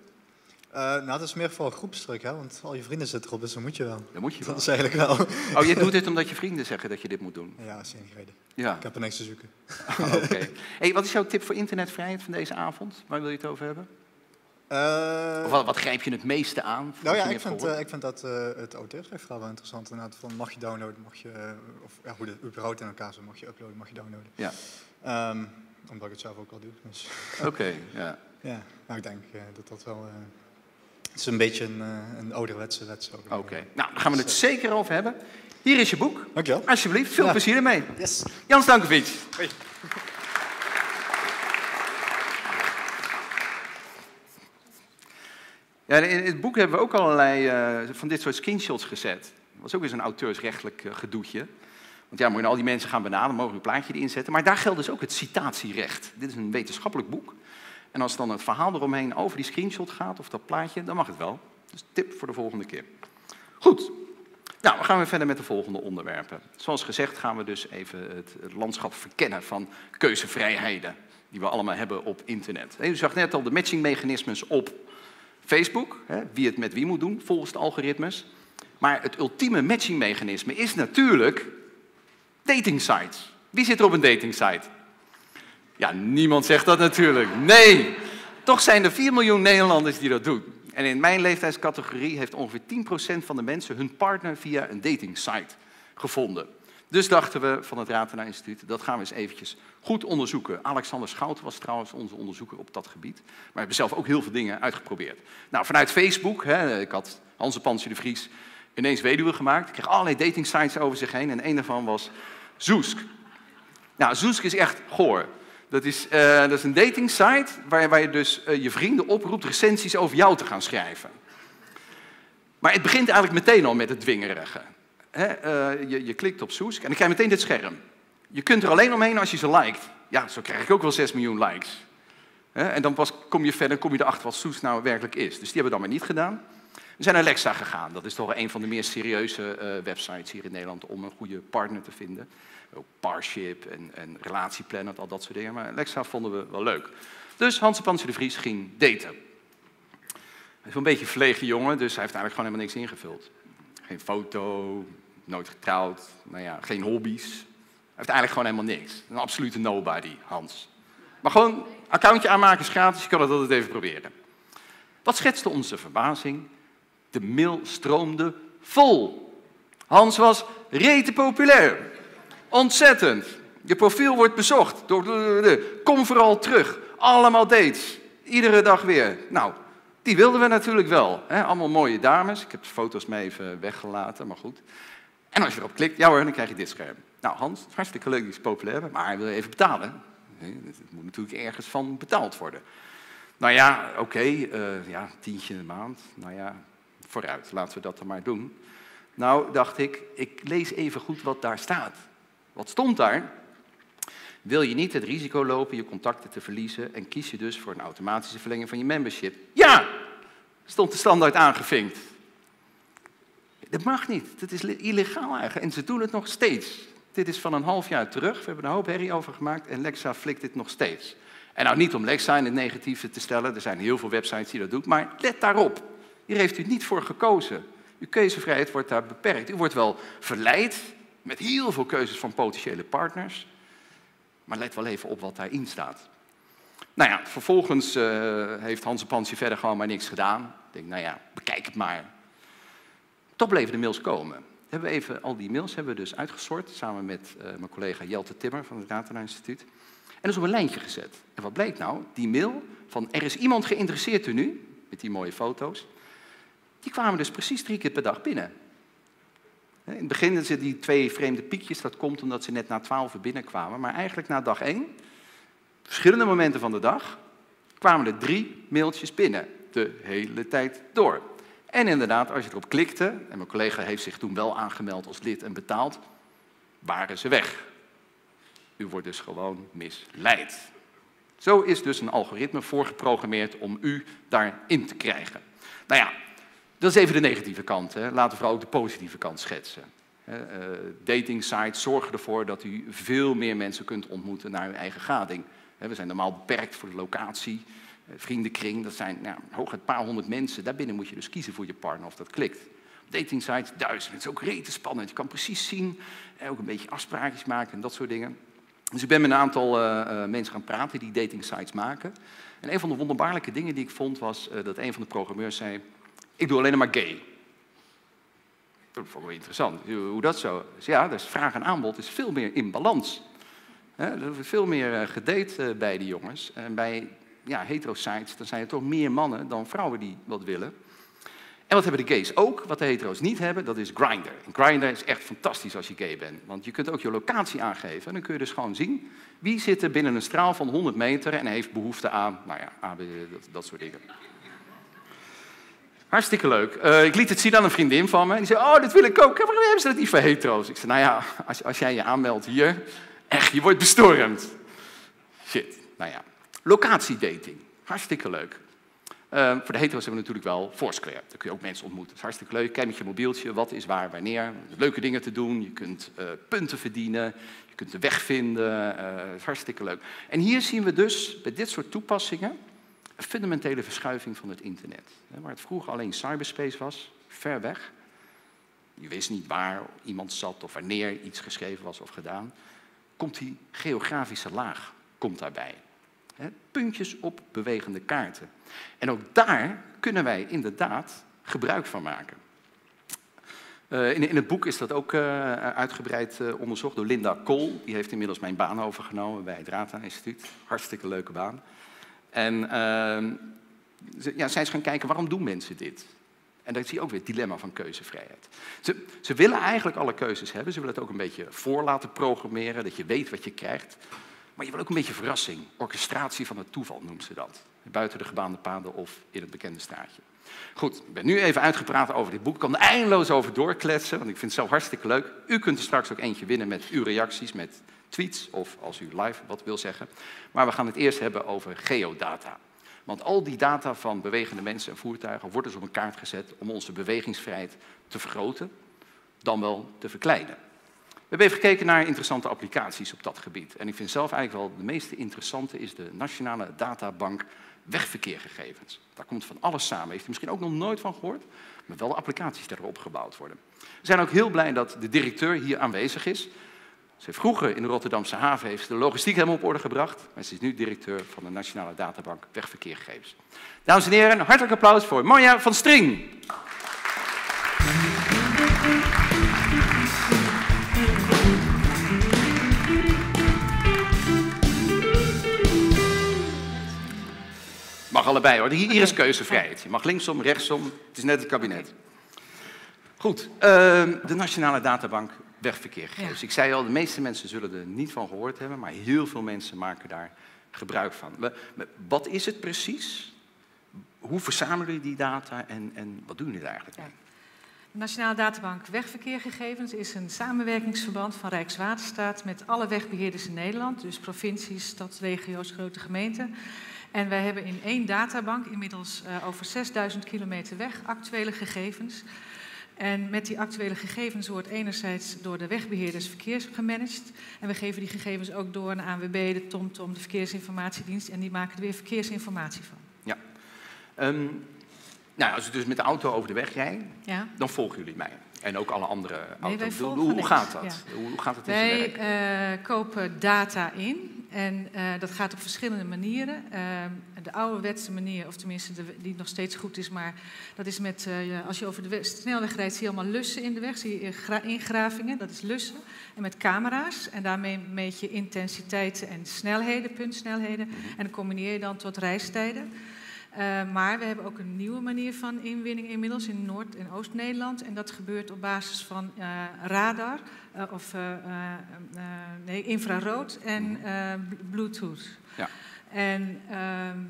Uh, nou, dat is meer voor groepsdruk, hè? want al je vrienden zitten erop, dus dan moet je wel. Dan moet je [LAUGHS] wel. Dat is eigenlijk wel. Oh, je doet dit omdat je vrienden zeggen dat je dit moet doen? Ja, dat is enige reden. Ja. Ik heb er niks te zoeken. [LAUGHS] Oh, Oké. Hey, wat is jouw tip voor internetvrijheid van deze avond? Waar wil je het over hebben? Uh, of wat, wat, grijp je het meeste aan? Nou ja, ik vind, uh, ik vind dat het auteursrecht wel interessant. Inderdaad, van mag je downloaden, mag je, of ja, hoe het überhaupt in elkaar zit, mag je uploaden, mag je downloaden. Ja. Um, omdat ik het zelf ook al doe. Dus. Oké, okay, [LAUGHS] ja. Ja, nou ik denk dat dat wel... Het is een beetje een, een ouderwetse wet. Oké, okay. nou daar gaan we het zeker over hebben. Hier is je boek. Dankjewel. Alsjeblieft, veel ja. plezier ermee. Yes. Jan Stankovic. Hoi. [LAUGHS] Ja, in het boek hebben we ook allerlei uh, van dit soort screenshots gezet. Dat was ook eens een auteursrechtelijk uh, gedoetje. Want ja, moet je al die mensen gaan benaderen, mogen we een plaatje erin zetten. Maar daar geldt dus ook het citatierecht. Dit is een wetenschappelijk boek. En als dan het verhaal eromheen over die screenshot gaat, of dat plaatje, dan mag het wel. Dus tip voor de volgende keer. Goed. Nou, we gaan weer verder met de volgende onderwerpen. Zoals gezegd gaan we dus even het, landschap verkennen van keuzevrijheden die we allemaal hebben op internet. U zag net al de matchingmechanismes op Facebook, wie het met wie moet doen volgens de algoritmes. Maar het ultieme matchingmechanisme is natuurlijk dating sites. Wie zit er op een dating site? Ja, niemand zegt dat natuurlijk. Nee! Toch zijn er 4 miljoen Nederlanders die dat doen. En in mijn leeftijdscategorie heeft ongeveer 10% van de mensen hun partner via een dating site gevonden. Dus dachten we van het Ratena Instituut, dat gaan we eens eventjes goed onderzoeken. Alexander Schout was trouwens onze onderzoeker op dat gebied. Maar we hebben zelf ook heel veel dingen uitgeprobeerd. Nou, vanuit Facebook, hè, ik had Hans Pansje de Vries ineens weduwe gemaakt. Ik kreeg allerlei dating sites over zich heen en een daarvan was Zoesk. Nou, Zoesk is echt goor. Dat is, uh, dat is een dating site waar, waar je dus uh, je vrienden oproept recensies over jou te gaan schrijven. Maar het begint eigenlijk meteen al met het dwingerige. He, uh, je, je, klikt op Soesk en dan krijg je meteen dit scherm. Je kunt er alleen omheen als je ze liked. Ja, zo krijg ik ook wel 6 miljoen likes. En dan pas kom je verder, kom je erachter wat Soes nou werkelijk is. Dus die hebben we dan maar niet gedaan. We zijn naar Alexa gegaan. Dat is toch een van de meer serieuze websites hier in Nederland om een goede partner te vinden. Ook Parship en, en al dat soort dingen. Maar Alexa vonden we wel leuk. Dus Hans Pansje de Vries ging daten. Hij is een beetje verlegen jongen, dus hij heeft eigenlijk gewoon helemaal niks ingevuld. Geen foto, nooit getrouwd, nou ja, geen hobby's. Hij heeft eigenlijk gewoon helemaal niks. Een absolute nobody, Hans. Maar gewoon, accountje aanmaken is gratis, je kan het altijd even proberen. Wat schetste onze verbazing? De mail stroomde vol. Hans was rete populair. Ontzettend. Je profiel wordt bezocht. Door, kom vooral terug. Allemaal dates. Iedere dag weer. Nou, die wilden we natuurlijk wel. Hè? Allemaal mooie dames. Ik heb de foto's mee even weggelaten, maar goed. En als je erop klikt, ja hoor, dan krijg je dit scherm. Nou, Hans, hartstikke leuk, die is populair, maar hij wil even betalen. Het moet natuurlijk ergens van betaald worden. Nou ja, oké, uh, ja, tientje de maand. Nou ja, vooruit, laten we dat dan maar doen. Nou, dacht ik, ik lees even goed wat daar staat. Wat stond daar? Wil je niet het risico lopen je contacten te verliezen en kies je dus voor een automatische verlenging van je membership? Ja, stond de standaard aangevinkt. Dat mag niet, dat is illegaal eigenlijk en ze doen het nog steeds. Dit is van een half jaar terug, we hebben een hoop herrie over gemaakt en Lexa flikt dit nog steeds. En nou niet om Lexa in het negatieve te stellen, er zijn heel veel websites die dat doen, maar let daarop. Hier heeft u niet voor gekozen. Uw keuzevrijheid wordt daar beperkt. U wordt wel verleid met heel veel keuzes van potentiële partners, maar let wel even op wat daarin staat. Nou ja, vervolgens uh, heeft Hans Pansje verder gewoon maar niks gedaan. Ik denk, nou ja, bekijk het maar. Toch bleven de mails komen. Hebben we even, al die mails hebben we dus uitgesort, samen met uh, mijn collega Jelte Timmer van het Data Instituut. En dat is op een lijntje gezet. En wat bleek nou? Die mail van er is iemand geïnteresseerd in nu, met die mooie foto's, die kwamen dus precies drie keer per dag binnen. In het begin zitten die twee vreemde piekjes, dat komt omdat ze net na twaalf binnenkwamen. Maar eigenlijk na dag één, verschillende momenten van de dag, kwamen er drie mailtjes binnen. De hele tijd door. En inderdaad, als je erop klikte, en mijn collega heeft zich toen wel aangemeld als lid en betaald, waren ze weg. U wordt dus gewoon misleid. Zo is dus een algoritme voorgeprogrammeerd om u daarin te krijgen. Nou ja, dat is even de negatieve kant. Hè. Laten we vooral ook de positieve kant schetsen. Uh, dating sites zorgen ervoor dat u veel meer mensen kunt ontmoeten naar uw eigen gading. we zijn normaal beperkt voor de locatie. Uh, vriendenkring, dat zijn nou, hooguit een paar honderd mensen. Daarbinnen moet je dus kiezen voor je partner of dat klikt. Dating sites, duizend. Het is ook rete spannend. Je kan precies zien, ook een beetje afspraakjes maken en dat soort dingen. Dus ik ben met een aantal mensen gaan praten die dating sites maken. En een van de wonderbaarlijke dingen die ik vond was dat een van de programmeurs zei... Ik doe alleen maar gay. Dat vond ik wel interessant. Hoe dat zo is. Ja, dus vraag en aanbod is veel meer in balans. er is veel meer eh, gedate eh, bij die jongens. En bij ja, hetero-sites dan zijn er toch meer mannen dan vrouwen die wat willen. En wat hebben de gays ook? Wat de hetero's niet hebben, dat is Grindr. En Grindr is echt fantastisch als je gay bent. Want je kunt ook je locatie aangeven. En dan kun je dus gewoon zien wie zit er binnen een straal van 100 meter en heeft behoefte aan, nou ja, dat soort dingen. Hartstikke leuk. Uh, ik liet het zien aan een vriendin van me. Die zei, oh, dit wil ik ook. Waarom hebben ze dat niet voor hetero's? Ik zei, nou ja, als, als jij je aanmeldt hier, echt, je wordt bestormd. Shit, nou ja. Locatiedating. Hartstikke leuk. Uh, voor de hetero's hebben we natuurlijk wel Foursquare. Daar kun je ook mensen ontmoeten. Dat hartstikke leuk. Kijk met je mobieltje, wat is waar, wanneer. Leuke dingen te doen. Je kunt uh, punten verdienen. Je kunt de weg vinden. dat is hartstikke leuk. En hier zien we dus bij dit soort toepassingen een fundamentele verschuiving van het internet. Waar het vroeger alleen cyberspace was, ver weg. Je wist niet waar iemand zat of wanneer iets geschreven was of gedaan. Komt die geografische laag komt daarbij. Puntjes op bewegende kaarten. En ook daar kunnen wij inderdaad gebruik van maken. Uh, in, het boek is dat ook uh, uitgebreid uh, onderzocht door Linda Kool. Die heeft inmiddels mijn baan overgenomen bij het Rata Instituut. Hartstikke leuke baan. En uh, ja, zij is gaan kijken, waarom doen mensen dit? En dan zie je ook weer het dilemma van keuzevrijheid. Ze, ze, willen eigenlijk alle keuzes hebben. Ze willen het ook een beetje voor laten programmeren, dat je weet wat je krijgt. Maar je wil ook een beetje verrassing. Orchestratie van het toeval noemt ze dat. Buiten de gebaande paden of in het bekende straatje. Goed, ik ben nu even uitgepraat over dit boek. Ik kan er eindeloos over doorkletsen, want ik vind het zo hartstikke leuk. U kunt er straks ook eentje winnen met uw reacties, met tweets of als u live wat wil zeggen. Maar we gaan het eerst hebben over geodata. Want al die data van bewegende mensen en voertuigen wordt dus op een kaart gezet om onze bewegingsvrijheid te vergroten, dan wel te verkleinen. We hebben even gekeken naar interessante applicaties op dat gebied. En ik vind zelf eigenlijk wel de meest interessante is de Nationale Databank Wegverkeergegevens. Daar komt van alles samen. Heeft u misschien ook nog nooit van gehoord? Maar wel de applicaties die erop gebouwd worden. We zijn ook heel blij dat de directeur hier aanwezig is. Ze heeft vroeger in de Rotterdamse haven heeft de logistiek helemaal op orde gebracht. Maar ze is nu directeur van de Nationale Databank Wegverkeergegevens. Dames en heren, een hartelijk applaus voor Monja van String. Mag allebei hoor. Hier is keuzevrijheid. Je mag linksom, rechtsom. Het is net het kabinet. Goed, ehm, de Nationale Databank Wegverkeergegevens. Ik zei al, de meeste mensen zullen er niet van gehoord hebben, maar heel veel mensen maken daar gebruik van. Wat is het precies? Hoe verzamelen jullie die data en, en wat doen jullie er eigenlijk mee? De Nationale Databank Wegverkeergegevens is een samenwerkingsverband van Rijkswaterstaat met alle wegbeheerders in Nederland, dus provincies, stadsregio's, grote gemeenten. En wij hebben in één databank inmiddels uh, over 6000 kilometer weg actuele gegevens. En met die actuele gegevens wordt enerzijds door de wegbeheerders verkeer gemanaged. En we geven die gegevens ook door aan ANWB, de TomTom, de Verkeersinformatiedienst. En die maken er weer verkeersinformatie van. Ja. Um, nou, als ik dus met de auto over de weg rijd, ja. dan volgen jullie mij. En ook alle andere nee, auto's. Hoe, hoe, gaat dat? Hoe, hoe, gaat het in wij uh, kopen data in en uh, dat gaat op verschillende manieren. Uh, de ouderwetse manier, of tenminste de, die nog steeds goed is, maar dat is met, als je over de snelweg rijdt, zie je allemaal lussen in de weg, zie je ingravingen, dat is lussen. En met camera's, en daarmee meet je intensiteiten en snelheden, puntsnelheden, mhm. en dan combineer je dan tot reistijden. Uh, maar we hebben ook een nieuwe manier van inwinning inmiddels in Noord- en Oost-Nederland. En dat gebeurt op basis van uh, radar, uh, of nee, infrarood en Bluetooth. Ja. En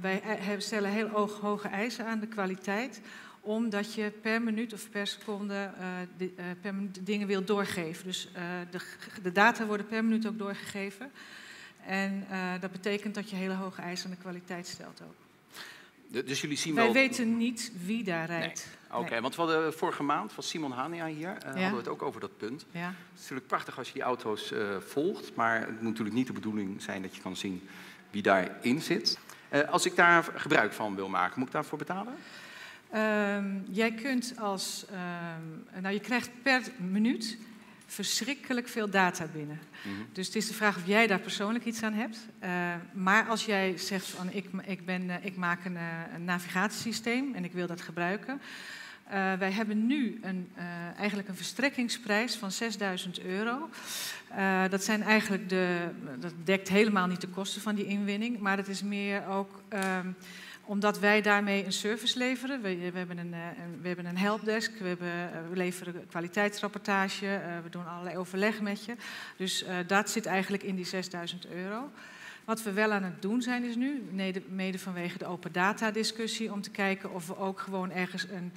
wij stellen heel hoog, hoge eisen aan de kwaliteit omdat je per minuut of per seconde de, per dingen wil doorgeven. Dus de, de, data worden per minuut ook doorgegeven. En dat betekent dat je hele hoge eisen aan de kwaliteit stelt ook. Dus jullie zien Wij wel... weten niet wie daar rijdt. Nee. Oké, okay, want we hadden vorige maand was Simon Hania hier, uh, ja. hadden we het ook over dat punt. Ja. Het is natuurlijk prachtig als je die auto's uh, volgt, maar het moet natuurlijk niet de bedoeling zijn dat je kan zien wie daarin zit. Uh, als ik daar gebruik van wil maken, moet ik daarvoor betalen? Um, jij kunt als, um, nou je krijgt per minuut verschrikkelijk veel data binnen. Mm -hmm. Dus het is de vraag of jij daar persoonlijk iets aan hebt. Uh, maar als jij zegt van ik, ik, ben, uh, ik maak een, uh, een, navigatiesysteem en ik wil dat gebruiken. wij hebben nu een, eigenlijk een verstrekkingsprijs van 6000 euro. dat, zijn eigenlijk de, dat dekt helemaal niet de kosten van die inwinning, maar het is meer ook omdat wij daarmee een service leveren. We, we, hebben, een, een, we hebben een helpdesk, we, hebben, we leveren kwaliteitsrapportage, uh, we doen allerlei overleg met je. Dus dat zit eigenlijk in die 6000 euro. Wat we wel aan het doen zijn is nu, mede, vanwege de open data discussie, om te kijken of we ook gewoon ergens een,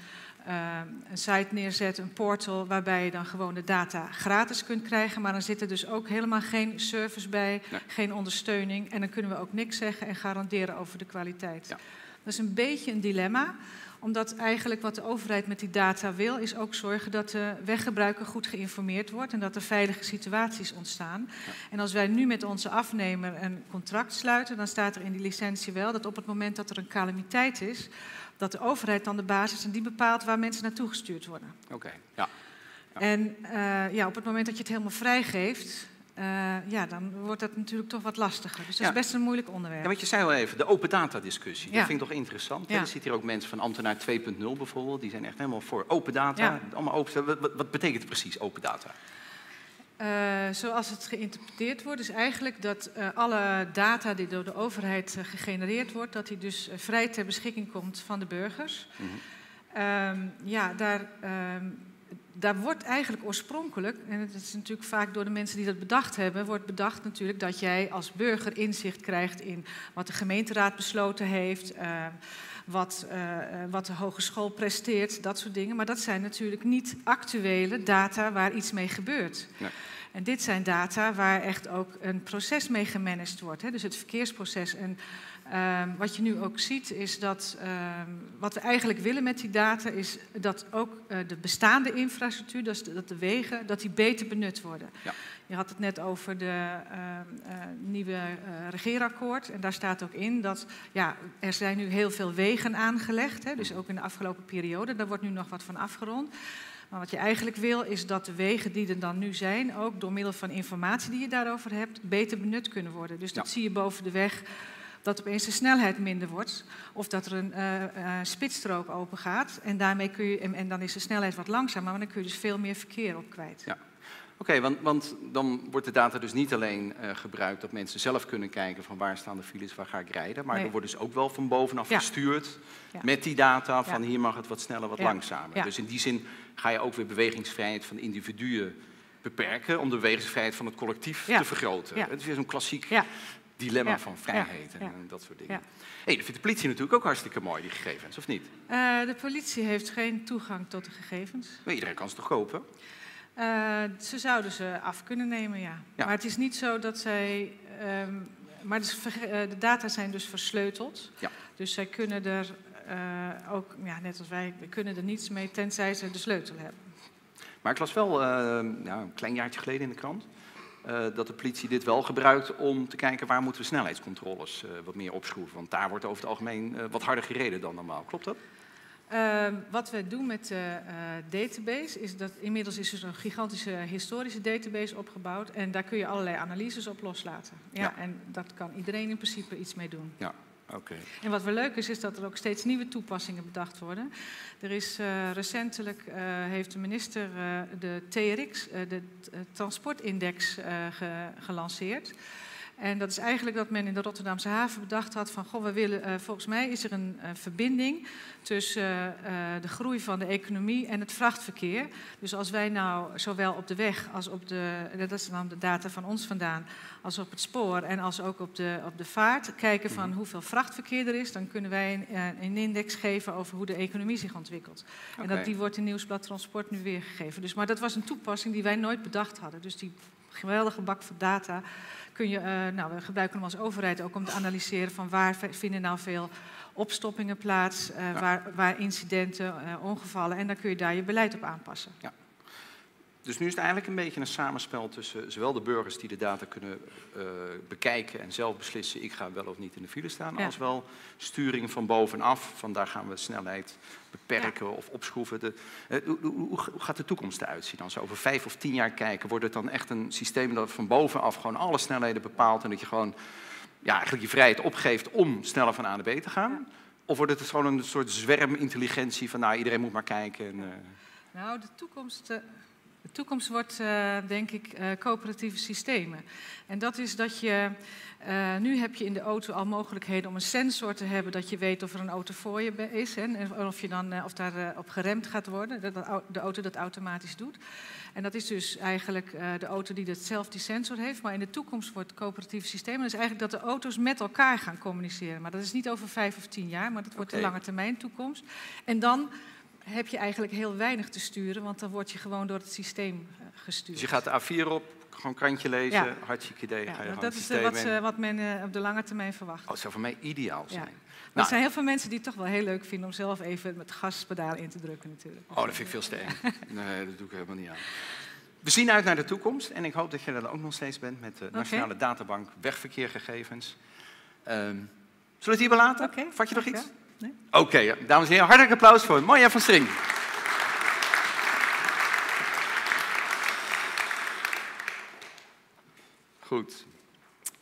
een site neerzetten, een portal, waarbij je dan gewoon de data gratis kunt krijgen. Maar dan zit er dus ook helemaal geen service bij, nee. geen ondersteuning. En dan kunnen we ook niks zeggen en garanderen over de kwaliteit. Ja. Dat is een beetje een dilemma, omdat eigenlijk wat de overheid met die data wil, is ook zorgen dat de weggebruiker goed geïnformeerd wordt en dat er veilige situaties ontstaan. Ja. En als wij nu met onze afnemer een contract sluiten, dan staat er in die licentie wel dat op het moment dat er een calamiteit is, dat de overheid dan de basis en die bepaalt waar mensen naartoe gestuurd worden. Oké, okay. ja. ja. En uh, ja, op het moment dat je het helemaal vrijgeeft, uh, ja, dan wordt dat natuurlijk toch wat lastiger. Dus dat ja. is best een moeilijk onderwerp. Ja, want je zei al even, de open data discussie. Ja. Dat vind ik toch interessant. Ja. Er zitten hier ook mensen van ambtenaar 2.0 bijvoorbeeld. Die zijn echt helemaal voor open data. Allemaal open, wat, wat, wat betekent het precies, open data? Uh, zoals het geïnterpreteerd wordt, is eigenlijk dat uh, alle data die door de overheid uh, gegenereerd wordt, dat die dus vrij ter beschikking komt van de burgers. Mm -hmm. ja, daar, um, daar wordt eigenlijk oorspronkelijk, en het is natuurlijk vaak door de mensen die dat bedacht hebben, wordt bedacht natuurlijk dat jij als burger inzicht krijgt in wat de gemeenteraad besloten heeft, uh, wat, uh, wat de hogeschool presteert, dat soort dingen. Maar dat zijn natuurlijk niet actuele data waar iets mee gebeurt. Nee. En dit zijn data waar echt ook een proces mee gemanaged wordt. Hè? Dus het verkeersproces. En Ehm, wat je nu ook ziet is dat ehm, wat we eigenlijk willen met die data is dat ook eh, de bestaande infrastructuur, dat, is de, dat de wegen, dat die beter benut worden. Ja. Je had het net over de ehm, eh, nieuwe eh, regeerakkoord en daar staat ook in dat ja, er zijn nu heel veel wegen aangelegd, hè, dus ook in de afgelopen periode. Daar wordt nu nog wat van afgerond. Maar wat je eigenlijk wil is dat de wegen die er dan nu zijn, ook door middel van informatie die je daarover hebt, beter benut kunnen worden. Dus dat Ja. zie je boven de weg dat opeens de snelheid minder wordt. Of dat er een eh, eh, spitsstrook open gaat. En, daarmee kun je, en, en dan is de snelheid wat langzamer, maar dan kun je dus veel meer verkeer op kwijt. Ja. Oké, want, want dan wordt de data dus niet alleen eh, gebruikt dat mensen zelf kunnen kijken van waar staan de files, waar ga ik rijden. Maar Nee. er wordt dus ook wel van bovenaf Ja. gestuurd Ja. met die data van Ja. hier mag het wat sneller, wat langzamer. Dus in die zin ga je ook weer bewegingsvrijheid van individuen beperken om de bewegingsvrijheid van het collectief te vergroten. Het is weer zo'n klassiek dilemma Ja. van vrijheid Ja. en Ja. dat soort dingen. Hey, dat vindt de politie natuurlijk ook hartstikke mooi, die gegevens, of niet? Eh, de politie heeft geen toegang tot de gegevens. Maar iedereen kan ze toch kopen? Eh, ze zouden ze af kunnen nemen, ja. Ja. Maar het is niet zo dat zij. ehm, maar de, verge- eh, de data zijn dus versleuteld. Ja. Dus zij kunnen er eh, ook, ja, net als wij, we kunnen er niets mee tenzij ze de sleutel hebben. Maar ik las wel nou, een klein jaartje geleden in de krant dat de politie dit wel gebruikt om te kijken waar moeten we snelheidscontroles wat meer opschroeven. Want daar wordt over het algemeen wat harder gereden dan normaal. Klopt dat? Ehm, wat wij doen met de eh, database is dat inmiddels is er een gigantische historische database opgebouwd en daar kun je allerlei analyses op loslaten. Ja, Ja. En dat kan iedereen in principe iets mee doen. Oké. En wat wel leuk is, is dat er ook steeds nieuwe toepassingen bedacht worden. Er is eh, recentelijk eh, heeft de minister de TRX, de transportindex, ge- gelanceerd. En dat is eigenlijk dat men in de Rotterdamse haven bedacht had van, goh, we willen, eh, volgens mij is er een eh, verbinding tussen eh, de groei van de economie en het vrachtverkeer. Dus als wij nou zowel op de weg als op de, dat is dan de data van ons vandaan, als op het spoor en als ook op de, op de vaart, kijken van Mhm. hoeveel vrachtverkeer er is, dan kunnen wij een, een index geven over hoe de economie zich ontwikkelt. En dat, die wordt in Nieuwsblad Transport nu weergegeven. Dus, maar dat was een toepassing die wij nooit bedacht hadden. Dus die geweldige bak van data kun je, eh, nou, we gebruiken hem als overheid ook om te analyseren van waar vinden nou veel opstoppingen plaats, eh, Ja. waar, waar incidenten, eh, ongevallen. En dan kun je daar je beleid op aanpassen. Dus nu is het eigenlijk een beetje een samenspel tussen zowel de burgers die de data kunnen eh, bekijken en zelf beslissen, ik ga wel of niet in de file staan, Ja. als wel sturing van bovenaf, van daar gaan we snelheid beperken of opschroeven. De, eh, hoe, hoe, hoe gaat de toekomst eruit zien? Als we over vijf of tien jaar kijken, wordt het dan echt een systeem dat van bovenaf gewoon alle snelheden bepaalt en dat je gewoon ja, eigenlijk je vrijheid opgeeft om sneller van A naar B te gaan? Of wordt het gewoon een soort zwermintelligentie van nou, iedereen moet maar kijken? En, eh, Nou, de toekomst, de toekomst wordt, eh, denk ik, eh, coöperatieve systemen. En dat is dat je. eh, nu heb je in de auto al mogelijkheden om een sensor te hebben dat je weet of er een auto voor je is. Hè, en of, je dan, of daar op geremd gaat worden, dat de au- de auto dat automatisch doet. En dat is dus eigenlijk de auto die dat zelf die sensor heeft. Maar in de toekomst wordt het coöperatieve systeem. Dat is eigenlijk dat de auto's met elkaar gaan communiceren. Maar dat is niet over vijf of tien jaar, maar dat wordt de lange termijn toekomst. En dan heb je eigenlijk heel weinig te sturen, want dan word je gewoon door het systeem eh, gestuurd. Dus je gaat de A4 op, gewoon krantje lezen, Ja. hartstikke idee. Ja, ga je dat is eh, wat, ze- wat men eh, op de lange termijn verwacht. Oh, het zou voor mij ideaal Ja. zijn. Maar er Nou, zijn heel veel mensen die het toch wel heel leuk vinden om zelf even met gaspedaal in te drukken natuurlijk. oh, dat vind ik veel te eng. Nee, dat doe ik helemaal niet aan. We zien uit naar de toekomst en ik hoop dat je er ook nog steeds bent met de Nationale Databank Wegverkeergegevens. Ehm, zullen we het hierbij laten? Vat je nog iets? Nee. Oké, dames en heren, hartelijk applaus voor Marja van String. Goed.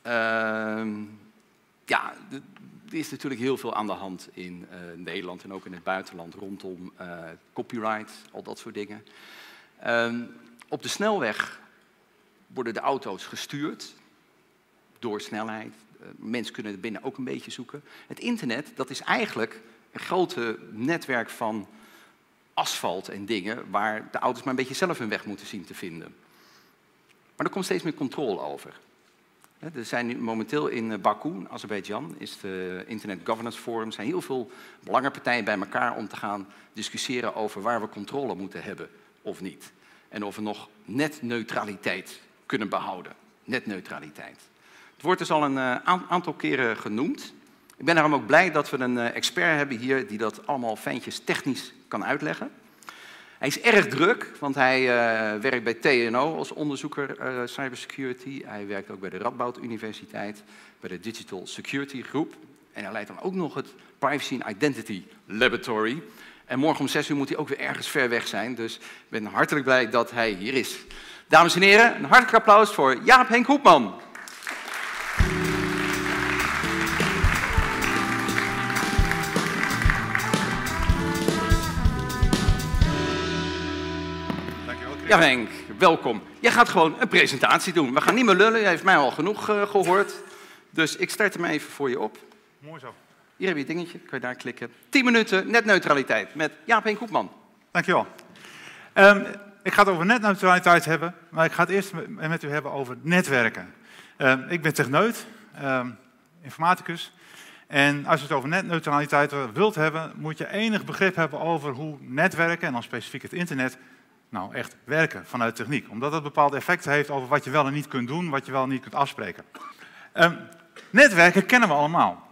Ehm, ja, er is natuurlijk heel veel aan de hand in eh, Nederland en ook in het buitenland rondom eh, copyright, al dat soort dingen. Ehm, op de snelweg worden de auto's gestuurd door snelheid. Eh, mensen kunnen er binnen ook een beetje zoeken. Het internet, dat is eigenlijk een grote netwerk van asfalt en dingen waar de auto's maar een beetje zelf hun weg moeten zien te vinden. Maar er komt steeds meer controle over. Er zijn nu momenteel in eh, Baku, Azerbeidzjan, is de Internet Governance Forum, zijn heel veel belangenpartijen bij elkaar om te gaan discussiëren over waar we controle moeten hebben of niet. En of we nog netneutraliteit kunnen behouden. Netneutraliteit. Het wordt dus al een eh, aan- aantal keren genoemd. Ik ben daarom ook blij dat we een eh, expert hebben hier die dat allemaal fijntjes technisch kan uitleggen. Hij is erg druk, want hij uh, werkt bij TNO als onderzoeker cybersecurity. Hij werkt ook bij de Radboud Universiteit, bij de Digital Security Groep. En hij leidt dan ook nog het Privacy and Identity Laboratory. En morgen om zes uur moet hij ook weer ergens ver weg zijn. Dus ik ben hartelijk blij dat hij hier is. Dames en heren, een hartelijk applaus voor Jaap Henk Hoepman. Ja, Henk, welkom. Jij gaat gewoon een presentatie doen. We gaan niet meer lullen, jij heeft mij al genoeg uh, gehoord. Dus ik start hem even voor je op. Mooi zo. Hier heb je het dingetje, kan je daar klikken. 10 minuten netneutraliteit met Jaap Henk Koepman. Dankjewel. Um, ik ga het over netneutraliteit hebben, maar ik ga het eerst met u hebben over netwerken. Um, ik ben techneut, um, informaticus. En als je het over netneutraliteit wilt hebben, moet je enig begrip hebben over hoe netwerken, en dan specifiek het internet, nou echt werken vanuit techniek. Omdat dat bepaalde effecten heeft over wat je wel en niet kunt doen, wat je wel en niet kunt afspreken. Um, netwerken kennen we allemaal.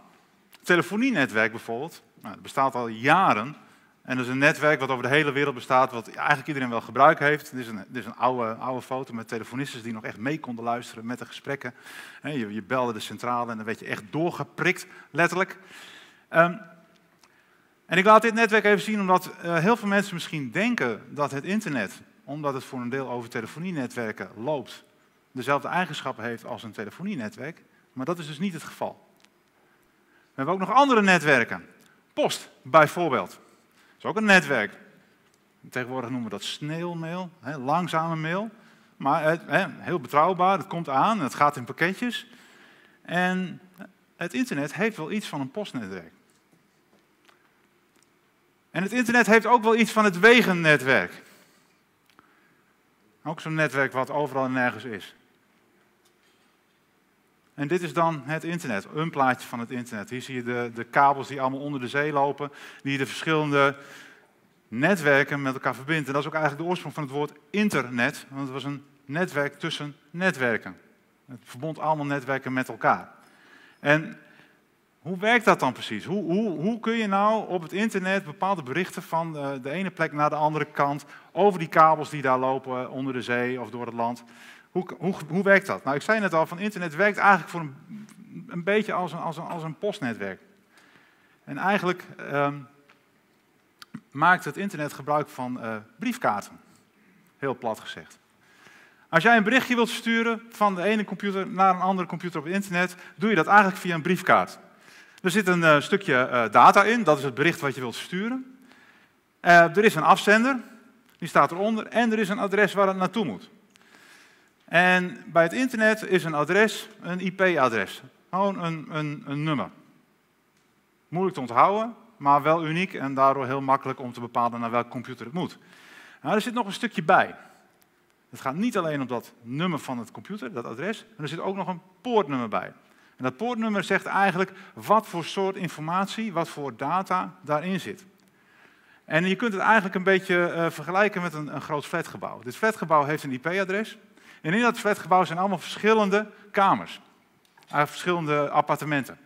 Telefonienetwerk bijvoorbeeld, nou, bestaat al jaren. En dat is een netwerk wat over de hele wereld bestaat, wat eigenlijk iedereen wel gebruik heeft. Dit is een, is een oude, oude foto met telefonisten die nog echt mee konden luisteren met de gesprekken. Je, je belde de centrale en dan werd je echt doorgeprikt, letterlijk. Um, en ik laat dit netwerk even zien omdat uh, heel veel mensen misschien denken dat het internet, omdat het voor een deel over telefonienetwerken loopt, dezelfde eigenschappen heeft als een telefonienetwerk. Maar dat is dus niet het geval. We hebben ook nog andere netwerken. Post bijvoorbeeld. Dat is ook een netwerk. Tegenwoordig noemen we dat snailmail, hè, langzame mail. Maar hè, heel betrouwbaar, het komt aan, het gaat in pakketjes. En het internet heeft wel iets van een postnetwerk. En het internet heeft ook wel iets van het wegennetwerk. Ook zo'n netwerk wat overal en nergens is. En dit is dan het internet, een plaatje van het internet. Hier zie je de, de kabels die allemaal onder de zee lopen, die de verschillende netwerken met elkaar verbinden. En dat is ook eigenlijk de oorsprong van het woord internet, want het was een netwerk tussen netwerken. Het verbond allemaal netwerken met elkaar. En hoe werkt dat dan precies? Hoe, hoe, hoe kun je nou op het internet bepaalde berichten van de, de, ene plek naar de andere kant over die kabels die daar lopen onder de zee of door het land? Hoe, hoe, hoe werkt dat? Nou, ik zei net al, van internet werkt eigenlijk voor een, een beetje als een, als, als een postnetwerk. En eigenlijk um, maakt het internet gebruik van uh, briefkaarten. Heel plat gezegd. Als jij een berichtje wilt sturen van de ene computer naar een andere computer op het internet, doe je dat eigenlijk via een briefkaart. Er zit een uh, stukje uh, data in, dat is het bericht wat je wilt sturen. Uh, er is een afzender, die staat eronder, en er is een adres waar het naartoe moet. En bij het internet is een adres een IP-adres, gewoon een, een, een nummer. Moeilijk te onthouden, maar wel uniek en daardoor heel makkelijk om te bepalen naar welke computer het moet. Nou, er zit nog een stukje bij. Het gaat niet alleen om dat nummer van het computer, dat adres, maar er zit ook nog een poortnummer bij. En dat poortnummer zegt eigenlijk wat voor soort informatie, wat voor data daarin zit. En je kunt het eigenlijk een beetje uh, vergelijken met een, een groot flatgebouw. Dit flatgebouw heeft een IP-adres. En in dat flatgebouw zijn allemaal verschillende kamers. Eigenlijk verschillende appartementen.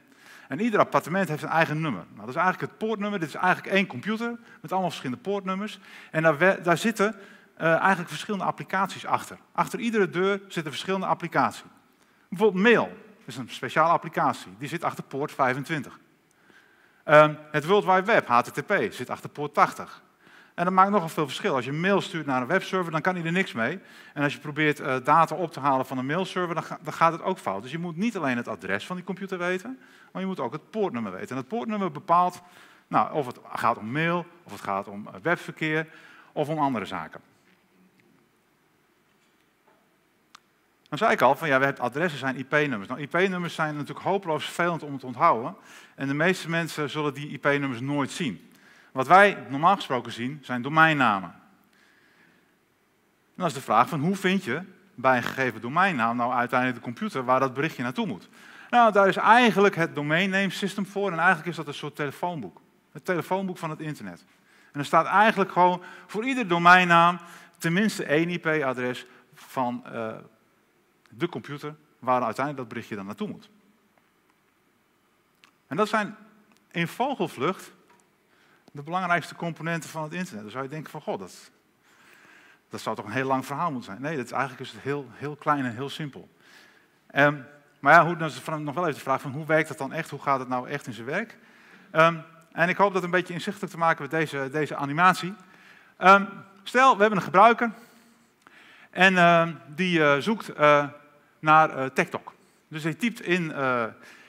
En ieder appartement heeft een eigen nummer. Nou, dat is eigenlijk het poortnummer. Dit is eigenlijk één computer met allemaal verschillende poortnummers. En daar, daar zitten uh, eigenlijk verschillende applicaties achter. Achter iedere deur zit een verschillende applicatie. Bijvoorbeeld mail is een speciale applicatie. Die zit achter poort 25. Uh, het World Wide Web, HTTP, zit achter poort 80. En dat maakt nogal veel verschil. Als je mail stuurt naar een webserver, dan kan hij er niks mee. En als je probeert uh, data op te halen van een mailserver, dan, dan, gaat het ook fout. Dus je moet niet alleen het adres van die computer weten, maar je moet ook het poortnummer weten. En het poortnummer bepaalt nou, of het gaat om mail, of het gaat om webverkeer, of om andere zaken. Dan zei ik al, van ja, we hebben adressen zijn IP-nummers. Nou, IP-nummers zijn natuurlijk hopeloos vervelend om te onthouden. En de meeste mensen zullen die IP-nummers nooit zien. Wat wij normaal gesproken zien, zijn domeinnamen. En dan is de vraag van hoe vind je bij een gegeven domeinnaam nou uiteindelijk de computer waar dat berichtje naartoe moet. Nou, daar is eigenlijk het domain name system voor en eigenlijk is dat een soort telefoonboek. Het telefoonboek van het internet. En er staat eigenlijk gewoon voor ieder domeinnaam tenminste één IP-adres van uh, de computer waar uiteindelijk dat berichtje dan naartoe moet. En dat zijn in vogelvlucht de belangrijkste componenten van het internet. Dan zou je denken van, god, dat, dat zou toch een heel lang verhaal moeten zijn. Nee, dat is, eigenlijk is het heel, heel klein en heel simpel. Ehm, maar ja, hoe, dan is nog wel even de vraag van hoe werkt dat dan echt? Hoe gaat het nou echt in zijn werk? Ehm, en ik hoop dat een beetje inzichtelijk te maken met deze, deze animatie. Ehm, stel, we hebben een gebruiker en die uh, zoekt uh, naar uh, TikTok. Dus hij typt in,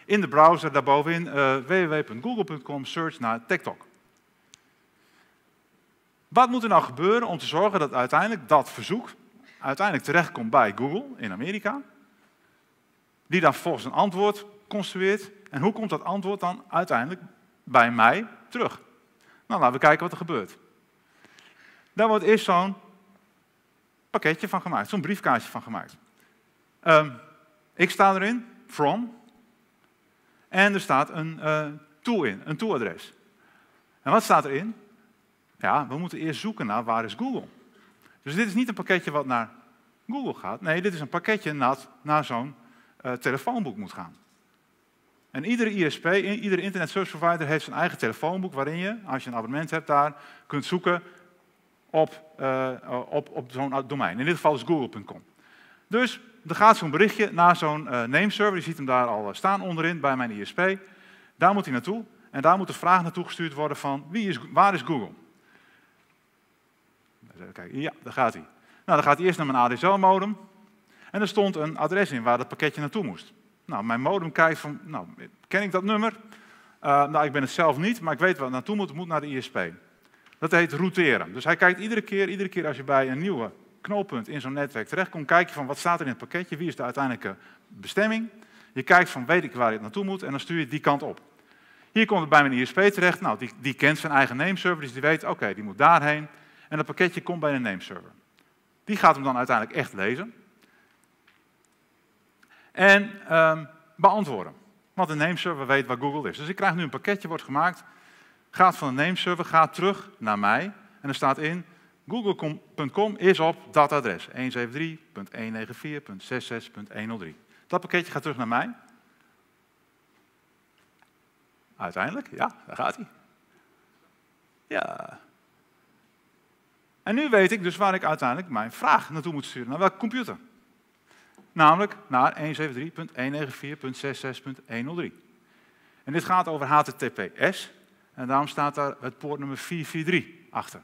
in de browser daarbovenin www.google.com search naar TikTok. Wat moet er nou gebeuren om te zorgen dat uiteindelijk dat verzoek uiteindelijk terechtkomt bij Google in Amerika, die dan volgens een antwoord construeert. En hoe komt dat antwoord dan uiteindelijk bij mij terug? Nou, laten we kijken wat er gebeurt. Daar wordt eerst zo'n pakketje van gemaakt, zo'n briefkaartje van gemaakt. Um, ik sta erin, from, en er staat een uh, tool in, een tooladres. En wat staat erin? Ja, we moeten eerst zoeken naar waar is Google. Dus dit is niet een pakketje wat naar Google gaat. Nee, dit is een pakketje dat naar zo'n uh, telefoonboek moet gaan. En iedere ISP, iedere internet service provider heeft zijn eigen telefoonboek waarin je, als je een abonnement hebt daar, kunt zoeken op, uh, op, op zo'n domein. In dit geval is google.com. Dus er gaat zo'n berichtje naar zo'n uh, nameserver, je ziet hem daar al staan onderin bij mijn ISP. Daar moet hij naartoe en daar moet de vraag naartoe gestuurd worden van wie is, waar is Google? Kijken. Ja, daar gaat hij. Nou, dan gaat hij eerst naar mijn ADSL-modem. En er stond een adres in waar dat pakketje naartoe moest. Nou, mijn modem kijkt van, nou, ken ik dat nummer? Uh, nou, ik ben het zelf niet, maar ik weet waar het naartoe moet. Moet naar de ISP. Dat heet routeren. Dus hij kijkt iedere keer, iedere keer als je bij een nieuwe knooppunt in zo'n netwerk terechtkomt, kijk je van wat staat er in het pakketje, wie is de uiteindelijke bestemming. Je kijkt van weet ik waar het naartoe moet en dan stuur je die kant op. Hier komt het bij mijn ISP terecht. Nou, die, die kent zijn eigen nameserver, dus die weet, oké, die moet daarheen. En dat pakketje komt bij de nameserver. Die gaat hem dan uiteindelijk echt lezen. En um, beantwoorden. Want de nameserver weet waar Google is. Dus ik krijg nu een pakketje, wordt gemaakt. Gaat van de nameserver, gaat terug naar mij. En er staat in, google.com is op dat adres. 173.194.66.103. Dat pakketje gaat terug naar mij. Uiteindelijk, ja, daar gaat hij. Ja, en nu weet ik dus waar ik uiteindelijk mijn vraag naartoe moet sturen. Naar welke computer? Namelijk naar 173.194.66.103. En dit gaat over HTTPS. En daarom staat daar het poortnummer 443 achter.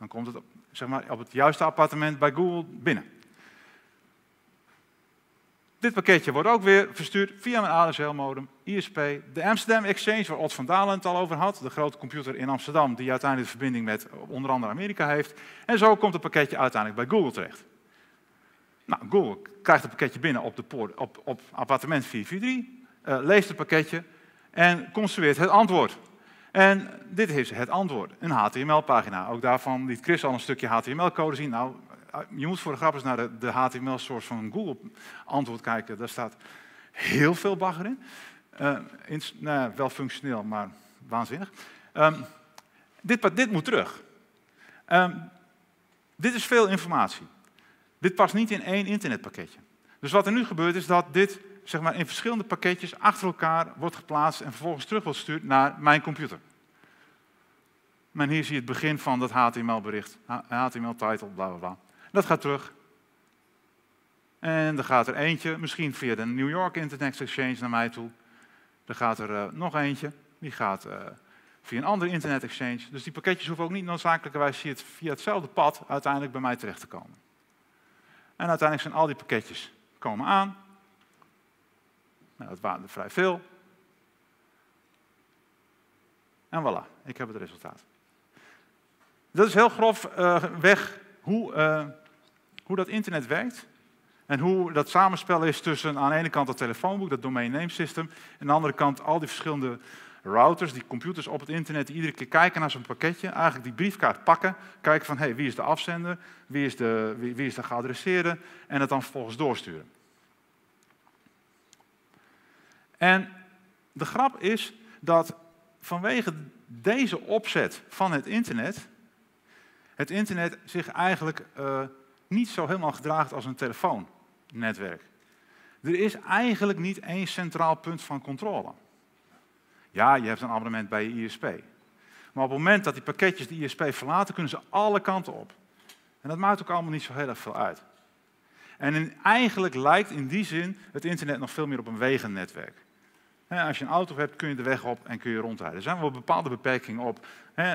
Dan komt het op, zeg maar, op het juiste appartement bij Google binnen. Dit pakketje wordt ook weer verstuurd via mijn ADSL-modem, ISP, de Amsterdam Exchange, waar Ott van Dalen het al over had, de grote computer in Amsterdam, die uiteindelijk de verbinding met onder andere Amerika heeft. En zo komt het pakketje uiteindelijk bij Google terecht. Nou, Google krijgt het pakketje binnen op, de op, op appartement 443, uh, eh, leest het pakketje en construeert het antwoord. En dit is het antwoord, een HTML-pagina. Ook daarvan liet Chris al een stukje HTML-code zien. Nou, je moet voor de grap eens naar de, de HTML-source van Google antwoord kijken. Daar staat heel veel bagger in. Uh, in nou, wel functioneel, maar waanzinnig. Um, dit, dit, moet terug. Um, dit is veel informatie. Dit past niet in één internetpakketje. Dus wat er nu gebeurt is dat dit zeg maar, in verschillende pakketjes achter elkaar wordt geplaatst en vervolgens terug gestuurd naar mijn computer. En hier zie je het begin van dat HTML-bericht, HTML-title, bla bla bla. Dat gaat terug. En dan gaat er eentje, misschien via de New York Internet Exchange naar mij toe. Dan gaat er uh, nog eentje, die gaat uh, via een andere Internet Exchange. Dus die pakketjes hoeven ook niet noodzakelijkerwijs via, via hetzelfde pad uiteindelijk bij mij terecht te komen. En uiteindelijk zijn al die pakketjes komen aan. Nou, dat waren er vrij veel. En voilà, ik heb het resultaat. Dat is heel grof uh, weg hoe, uh, hoe dat internet werkt. En hoe dat samenspel is tussen aan de ene kant dat telefoonboek, dat domain name system. En aan de andere kant al die verschillende routers, die computers op het internet, die iedere keer kijken naar zo'n pakketje. Eigenlijk die briefkaart pakken, kijken van hey, wie is de afzender, wie is de, wie, wie is de geadresseerde. En het dan vervolgens doorsturen. En de grap is dat vanwege deze opzet van het internet, het internet zich eigenlijk uh, niet zo helemaal gedraagt als een telefoonnetwerk. Er is eigenlijk niet één centraal punt van controle. Ja, je hebt een abonnement bij je ISP. Maar op het moment dat die pakketjes de ISP verlaten, kunnen ze alle kanten op. En dat maakt ook allemaal niet zo heel erg veel uit. En eigenlijk lijkt in die zin het internet nog veel meer op een wegennetwerk. Als je een auto hebt, kun je de weg op en kun je rondrijden. Er zijn wel bepaalde beperkingen op,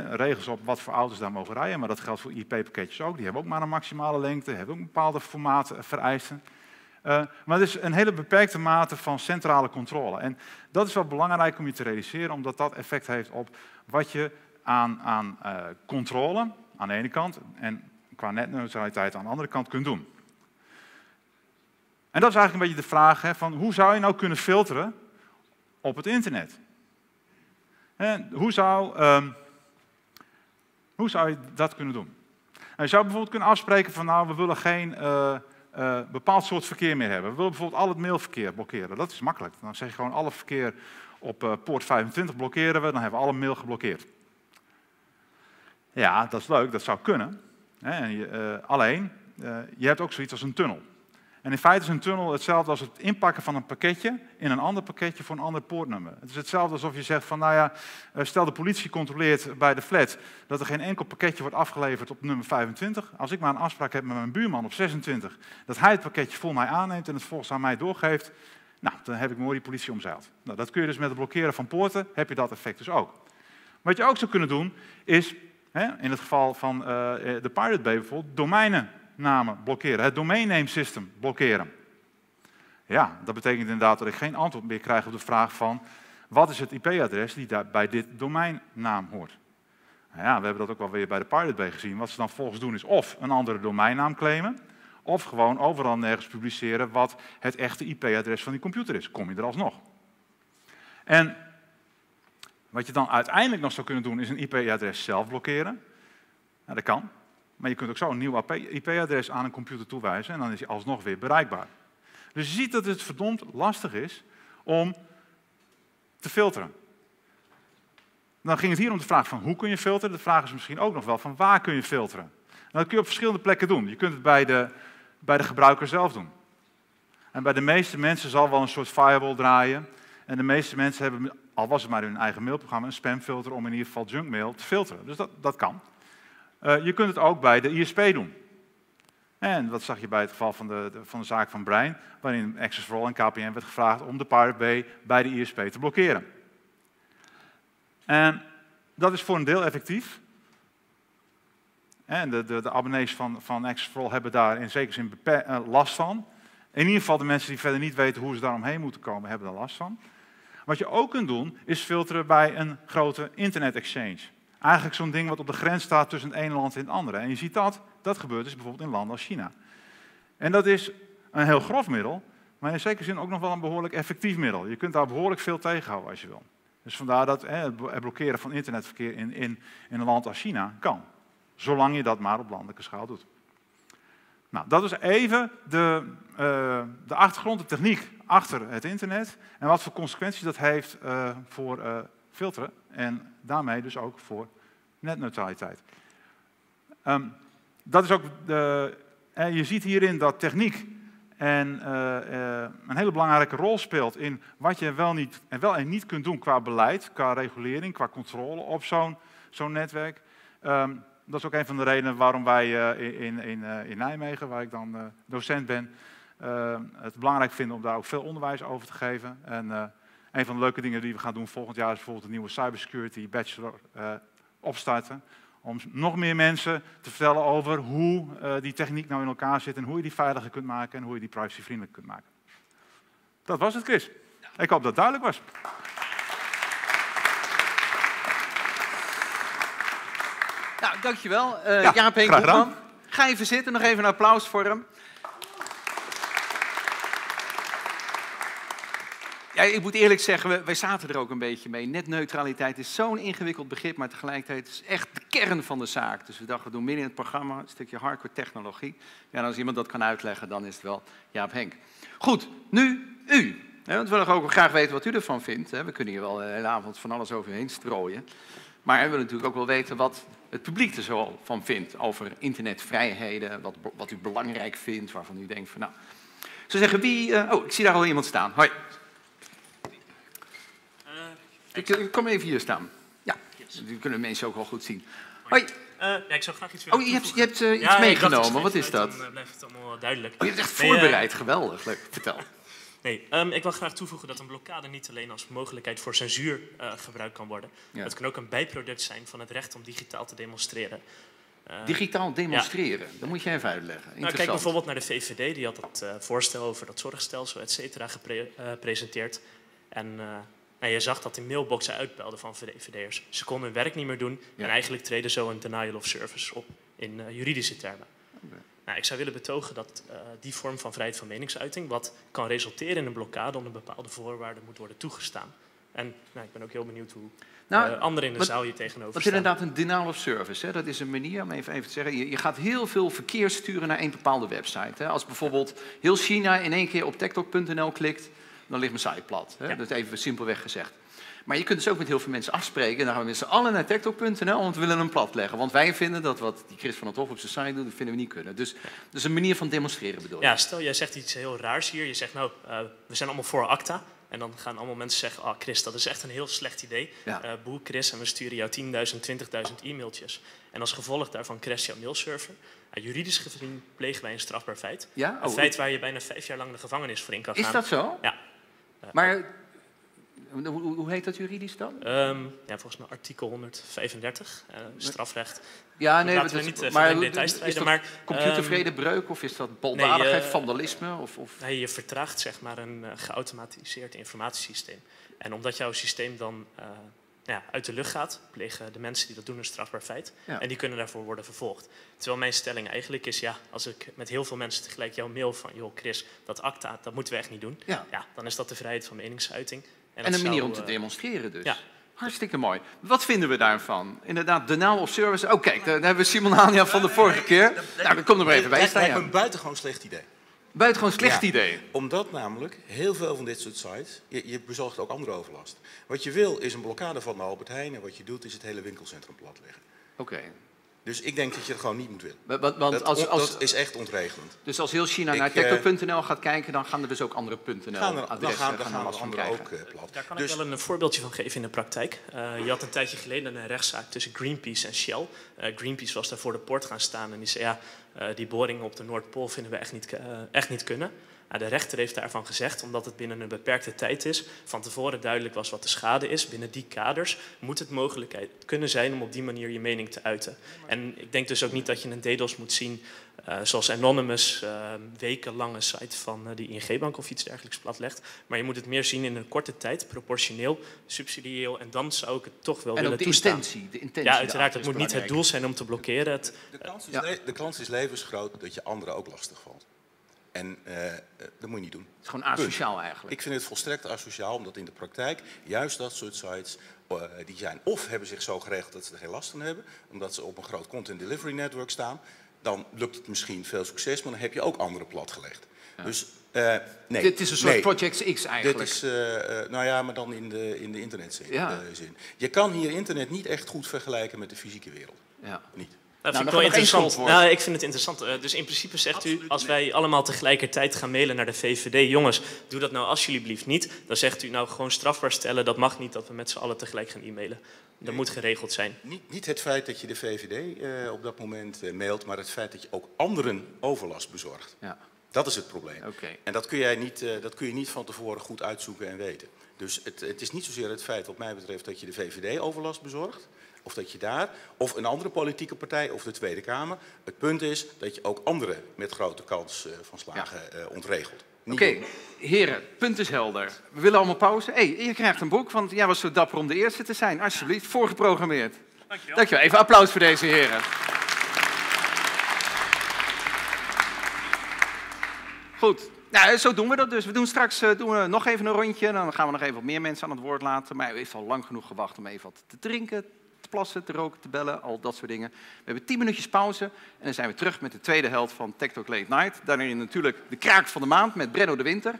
regels op wat voor auto's daar mogen rijden, maar dat geldt voor IP-pakketjes ook. Die hebben ook maar een maximale lengte, hebben ook bepaalde formaat vereisten. Uh, maar het is een hele beperkte mate van centrale controle. En dat is wel belangrijk om je te realiseren, omdat dat effect heeft op wat je aan, aan uh, controle aan de ene kant en qua netneutraliteit aan de andere kant kunt doen. En dat is eigenlijk een beetje de vraag hè, van hoe zou je nou kunnen filteren op het internet? En hoe, zou, um, hoe zou je dat kunnen doen? Nou, je zou bijvoorbeeld kunnen afspreken van nou, we willen geen uh, uh, bepaald soort verkeer meer hebben. We willen bijvoorbeeld al het mailverkeer blokkeren. Dat is makkelijk. Dan zeg je gewoon alle verkeer op uh, poort 25 blokkeren we, dan hebben we alle mail geblokkeerd. Ja, dat is leuk, dat zou kunnen. Hè, je, alleen, je hebt ook zoiets als een tunnel. En in feite is een tunnel hetzelfde als het inpakken van een pakketje in een ander pakketje voor een ander poortnummer. Het is hetzelfde alsof je zegt van, nou ja, eh, stel de politie controleert bij de flat dat er geen enkel pakketje wordt afgeleverd op nummer 25. Als ik maar een afspraak heb met mijn buurman op 26, dat hij het pakketje voor mij aanneemt en het volgens aan mij doorgeeft, nou, dan heb ik mooi die politie omzeild. Nou, dat kun je dus met het blokkeren van poorten, heb je dat effect dus ook. Wat je ook zou kunnen doen, is, hè, in het geval van uh, de Pirate Bay bijvoorbeeld, domeinen namen blokkeren, het domain name system blokkeren. Ja, dat betekent inderdaad dat ik geen antwoord meer krijg op de vraag van wat is het IP-adres die daar bij dit domeinnaam hoort. Nou ja, we hebben dat ook wel weer bij de Pirate Bay gezien. Wat ze dan volgens doen is of een andere domeinnaam claimen, of gewoon overal nergens publiceren wat het echte IP-adres van die computer is. Kom je er alsnog. En wat je dan uiteindelijk nog zou kunnen doen is een IP-adres zelf blokkeren. Nou, dat kan. Maar je kunt ook zo een nieuw IP-adres aan een computer toewijzen en dan is hij alsnog weer bereikbaar. Dus je ziet dat het verdomd lastig is om te filteren. Dan ging het hier om de vraag van hoe kun je filteren. De vraag is misschien ook nog wel van waar kun je filteren. dat kun je op verschillende plekken doen. Je kunt het bij de, bij de gebruiker zelf doen. En bij de meeste mensen zal wel een soort firewall draaien. En de meeste mensen hebben, al was het maar hun eigen mailprogramma, een spamfilter om in ieder geval junkmail te filteren. Dus dat, dat kan. Uh, je kunt het ook bij de ISP doen. En dat zag je bij het geval van de, van de zaak van Brein, waarin Access for All en KPN werd gevraagd om de Pirate Bay bij de ISP te blokkeren. En dat is voor een deel effectief. En de, de, de abonnees van, van Access for All hebben daar in zekere zin uh, last van. In ieder geval de mensen die verder niet weten hoe ze daar omheen moeten komen, hebben daar last van. Wat je ook kunt doen, is filteren bij een grote internet exchange. Eigenlijk zo'n ding wat op de grens staat tussen het ene land en het andere. En je ziet dat, dat gebeurt dus bijvoorbeeld in landen als China. En dat is een heel grof middel, maar in zekere zin ook nog wel een behoorlijk effectief middel. Je kunt daar behoorlijk veel tegenhouden als je wil. Dus vandaar dat hè, het blokkeren van internetverkeer in, in, in een land als China kan. Zolang je dat maar op landelijke schaal doet. Nou, dat is even de, uh, de achtergrond, de techniek achter het internet. En wat voor consequenties dat heeft uh, voor uh, filteren. En daarmee dus ook voor netneutraliteit. Um, dat is ook de, je ziet hierin dat techniek en, uh, uh, een hele belangrijke rol speelt in wat je wel, niet, en wel en niet kunt doen qua beleid, qua regulering, qua controle op zo'n zo'n netwerk. Um, dat is ook een van de redenen waarom wij uh, in, in, in Nijmegen, waar ik dan docent ben, het belangrijk vinden om daar ook veel onderwijs over te geven. En een van de leuke dingen die we gaan doen volgend jaar is bijvoorbeeld een nieuwe cybersecurity bachelor opstarten. Om nog meer mensen te vertellen over hoe uh, die techniek nou in elkaar zit en hoe je die veiliger kunt maken en hoe je die privacyvriendelijk kunt maken. Dat was het, Chris. Ik hoop dat het duidelijk was. Nou, dankjewel. Uh, ja, Jaap Henk Ga even zitten, nog even een applaus voor hem. Ik moet eerlijk zeggen, wij zaten er ook een beetje mee. Netneutraliteit is zo'n ingewikkeld begrip, maar tegelijkertijd is het echt de kern van de zaak. Dus we dachten, we doen midden in het programma een stukje hardcore technologie. Ja, en als iemand dat kan uitleggen, dan is het wel Jaap Henk. Goed, nu u. want we willen ook graag weten wat u ervan vindt. We kunnen hier wel de hele avond van alles over heen strooien. Maar we willen natuurlijk ook wel weten wat het publiek er zo van vindt over internetvrijheden, wat, wat u belangrijk vindt, waarvan u denkt van nou... Ze zeggen wie... Uh, oh, ik zie daar al iemand staan. Hoi. Ik, ik kom even hier staan. Ja, die kunnen mensen ook wel goed zien. Hoi. Uh, ja, ik zou graag iets willen Oh, je hebt, je hebt eh, iets Ja, meegenomen. Wat is dat? Dan eh, blijft het allemaal duidelijk. Oh, je hebt echt Nee, eh, voorbereid. Geweldig. Leuk. Vertel. Nee, ehm, ik wil graag toevoegen dat een blokkade niet alleen als mogelijkheid voor censuur eh, gebruikt kan worden. Ja. Het kan ook een bijproduct zijn van het recht om digitaal te demonstreren. Eh, Digitaal demonstreren. Dat moet je even uitleggen. nou, kijk bijvoorbeeld naar de VVD, die had dat eh, voorstel over dat zorgstelsel, et cetera, gepresenteerd. En eh, nou, je zag dat de mailboxen uitbelden van VVD'ers. Ze konden hun werk niet meer doen Ja. en eigenlijk treden zo een denial of service op in eh, juridische termen. Nou, ik zou willen betogen dat eh, die vorm van vrijheid van meningsuiting, wat kan resulteren in een blokkade onder bepaalde voorwaarden, moet worden toegestaan. En nou, ik ben ook heel benieuwd hoe Nou, eh, anderen in de wat- zaal hier tegenover Dat is inderdaad een denial of service. Hè? Dat is een manier om even, even te zeggen. Je, je gaat heel veel verkeer sturen naar één bepaalde website. Hè? Als bijvoorbeeld heel China in één keer op tektok.nl klikt, dan ligt mijn site plat. Hè? Ja. Dat is even simpelweg gezegd. Maar je kunt dus ook met heel veel mensen afspreken. Dan gaan we met z'n allen naar tektok.nl, want we willen hem plat leggen. Want wij vinden dat wat die Chris van het Hof op zijn site doet, dat vinden we niet kunnen. Dus dat is een manier van demonstreren bedoel je? Ja, stel jij zegt iets heel raars hier. Je zegt nou, eh, we zijn allemaal voor ACTA. En dan gaan allemaal mensen zeggen, ah Chris, dat is echt een heel slecht idee. Ja. Eh boe Chris en we sturen jou 10.000, 20.000 e-mailtjes. En als gevolg daarvan crasht jouw mailserver. Ja, juridisch gezien plegen wij een strafbaar feit. Ja? Een Oh, feit waar je bijna vijf jaar lang de gevangenis voor in kan gaan. is dat zo? Ja. Maar hoe, heet dat juridisch dan? Ehm, ja, volgens mij artikel 135, eh, strafrecht. Ja, nee, Laten we dat is- niet eh, maar in details is treden, dat maar... computervredebreuk of is dat baldadigheid, eh, vandalisme? Of, of... Nee, je vertraagt zeg maar een geautomatiseerd informatiesysteem. En omdat jouw systeem dan ja, uit de lucht gaat, plegen de mensen die dat doen een strafbaar feit. Ja. En die kunnen daarvoor worden vervolgd. Terwijl mijn stelling eigenlijk is, ja, als ik met heel veel mensen tegelijk jouw mail van, joh Chris, dat acta, dat moeten we echt niet doen. Ja. Ja, dan is dat de vrijheid van meningsuiting. En, dat een manier om te eh, demonstreren dus. ja. Hartstikke mooi. Wat vinden we daarvan? Inderdaad, denial of service. Oh kijk, daar daar hebben we Simon Hania van de vorige keer. Nou, dan kom er maar even bij Het staan. lijkt me een buitengewoon slecht idee. Buitengewoon slecht Ja. idee. Omdat namelijk heel veel van dit soort sites, je, je bezorgt ook andere overlast. Wat je wil is een blokkade van de Albert Heijn en wat je doet is het hele winkelcentrum platleggen. Oké. Dus ik denk dat je het gewoon niet moet willen. Wa- wa- Want dat, als, als, dat is echt ontregelend. dus als heel China Ik, naar eh, tektok.nl gaat kijken, dan gaan er dus ook andere .nl Gaan er, dan adressen gaan, dan gaan anderen ook eh, plat. Daar kan dus ik wel een voorbeeldje van geven in de praktijk. Eh, je had een tijdje geleden een rechtszaak tussen Greenpeace en Shell. Eh, Greenpeace was daar voor de poort gaan staan en die zei... ja, die boringen op de Noordpool vinden we echt niet, eh, echt niet kunnen. Nou, de rechter heeft daarvan gezegd, omdat het binnen een beperkte tijd is... van tevoren duidelijk was wat de schade is. Binnen die kaders moet het mogelijkheid kunnen zijn om op die manier je mening te uiten. En ik denk dus ook niet dat je een DDoS moet zien... eh, zoals Anonymous, eh, wekenlange site van eh, de ING-bank of iets dergelijks platlegt. Maar je moet het meer zien in een korte tijd, proportioneel, subsidieel. En dan zou ik het toch wel En willen ook de toestaan. intentie. De intentie Ja, uiteraard. Het moet niet het doel zijn om te blokkeren. Het, de, kans is Ja. de kans is levensgroot dat je anderen ook lastig valt. En eh, dat moet je niet doen. Het is gewoon asociaal eigenlijk. Ik vind het volstrekt asociaal, omdat in de praktijk juist dat soort sites, die zijn of hebben zich zo geregeld dat ze er geen last van hebben, omdat ze op een groot content delivery network staan, dan lukt het misschien veel succes, maar dan heb je ook anderen platgelegd. Dus eh, nee. Dit is een soort nee. Project X Dit eigenlijk. is, eh, eh, nou ja, maar dan in de, in de internetzin. Ja. zin. Je kan hier internet niet echt goed vergelijken met de fysieke wereld. Ja. Niet. dat Nou, vind ik wel interessant. Nou, ik vind het interessant. Dus in principe zegt u, als wij allemaal tegelijkertijd gaan mailen naar de VVD... jongens, doe dat nou alsjeblieft niet. Dan zegt u nou gewoon strafbaar stellen. Dat mag niet dat we met z'n allen tegelijk gaan e-mailen. Dat moet geregeld zijn. Niet, niet het feit dat je de VVD eh, op dat moment eh, mailt, maar het feit dat je ook anderen overlast bezorgt. Ja. Dat is het probleem. Oké. En dat kun, jij niet, eh, dat kun je niet van tevoren goed uitzoeken en weten. Dus het, het is niet zozeer het feit, wat mij betreft, dat je de VVD overlast bezorgt. Of dat je daar, of een andere politieke partij, of de Tweede Kamer. Het punt is dat je ook anderen met grote kans eh, van slagen eh, ontregelt. Oké, heren, punt is helder. We willen allemaal pauze. Hé, hey, je krijgt een boek, want jij was zo dapper om de eerste te zijn. Alsjeblieft, voorgeprogrammeerd. Dankjewel. Dankjewel. Even applaus voor deze heren. Goed. Nou, zo doen we dat dus. We doen straks eh, doen we nog even een rondje. Dan gaan we nog even wat meer mensen aan het woord laten. Maar u heeft al lang genoeg gewacht om even wat te drinken, te plassen, te roken, te bellen. Al dat soort dingen. We hebben tien minuutjes pauze. En dan zijn we terug met de tweede helft van Talk Late Night. Daarin natuurlijk de kraak van de maand met Brenno de Winter.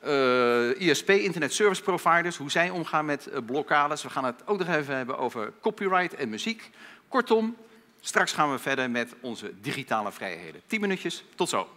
Eh, ISP, Internet Service Providers, hoe zij omgaan met eh, blokkades. We gaan het ook nog even hebben over copyright en muziek. Kortom, straks gaan we verder met onze digitale vrijheden. 10 minuutjes, tot zo.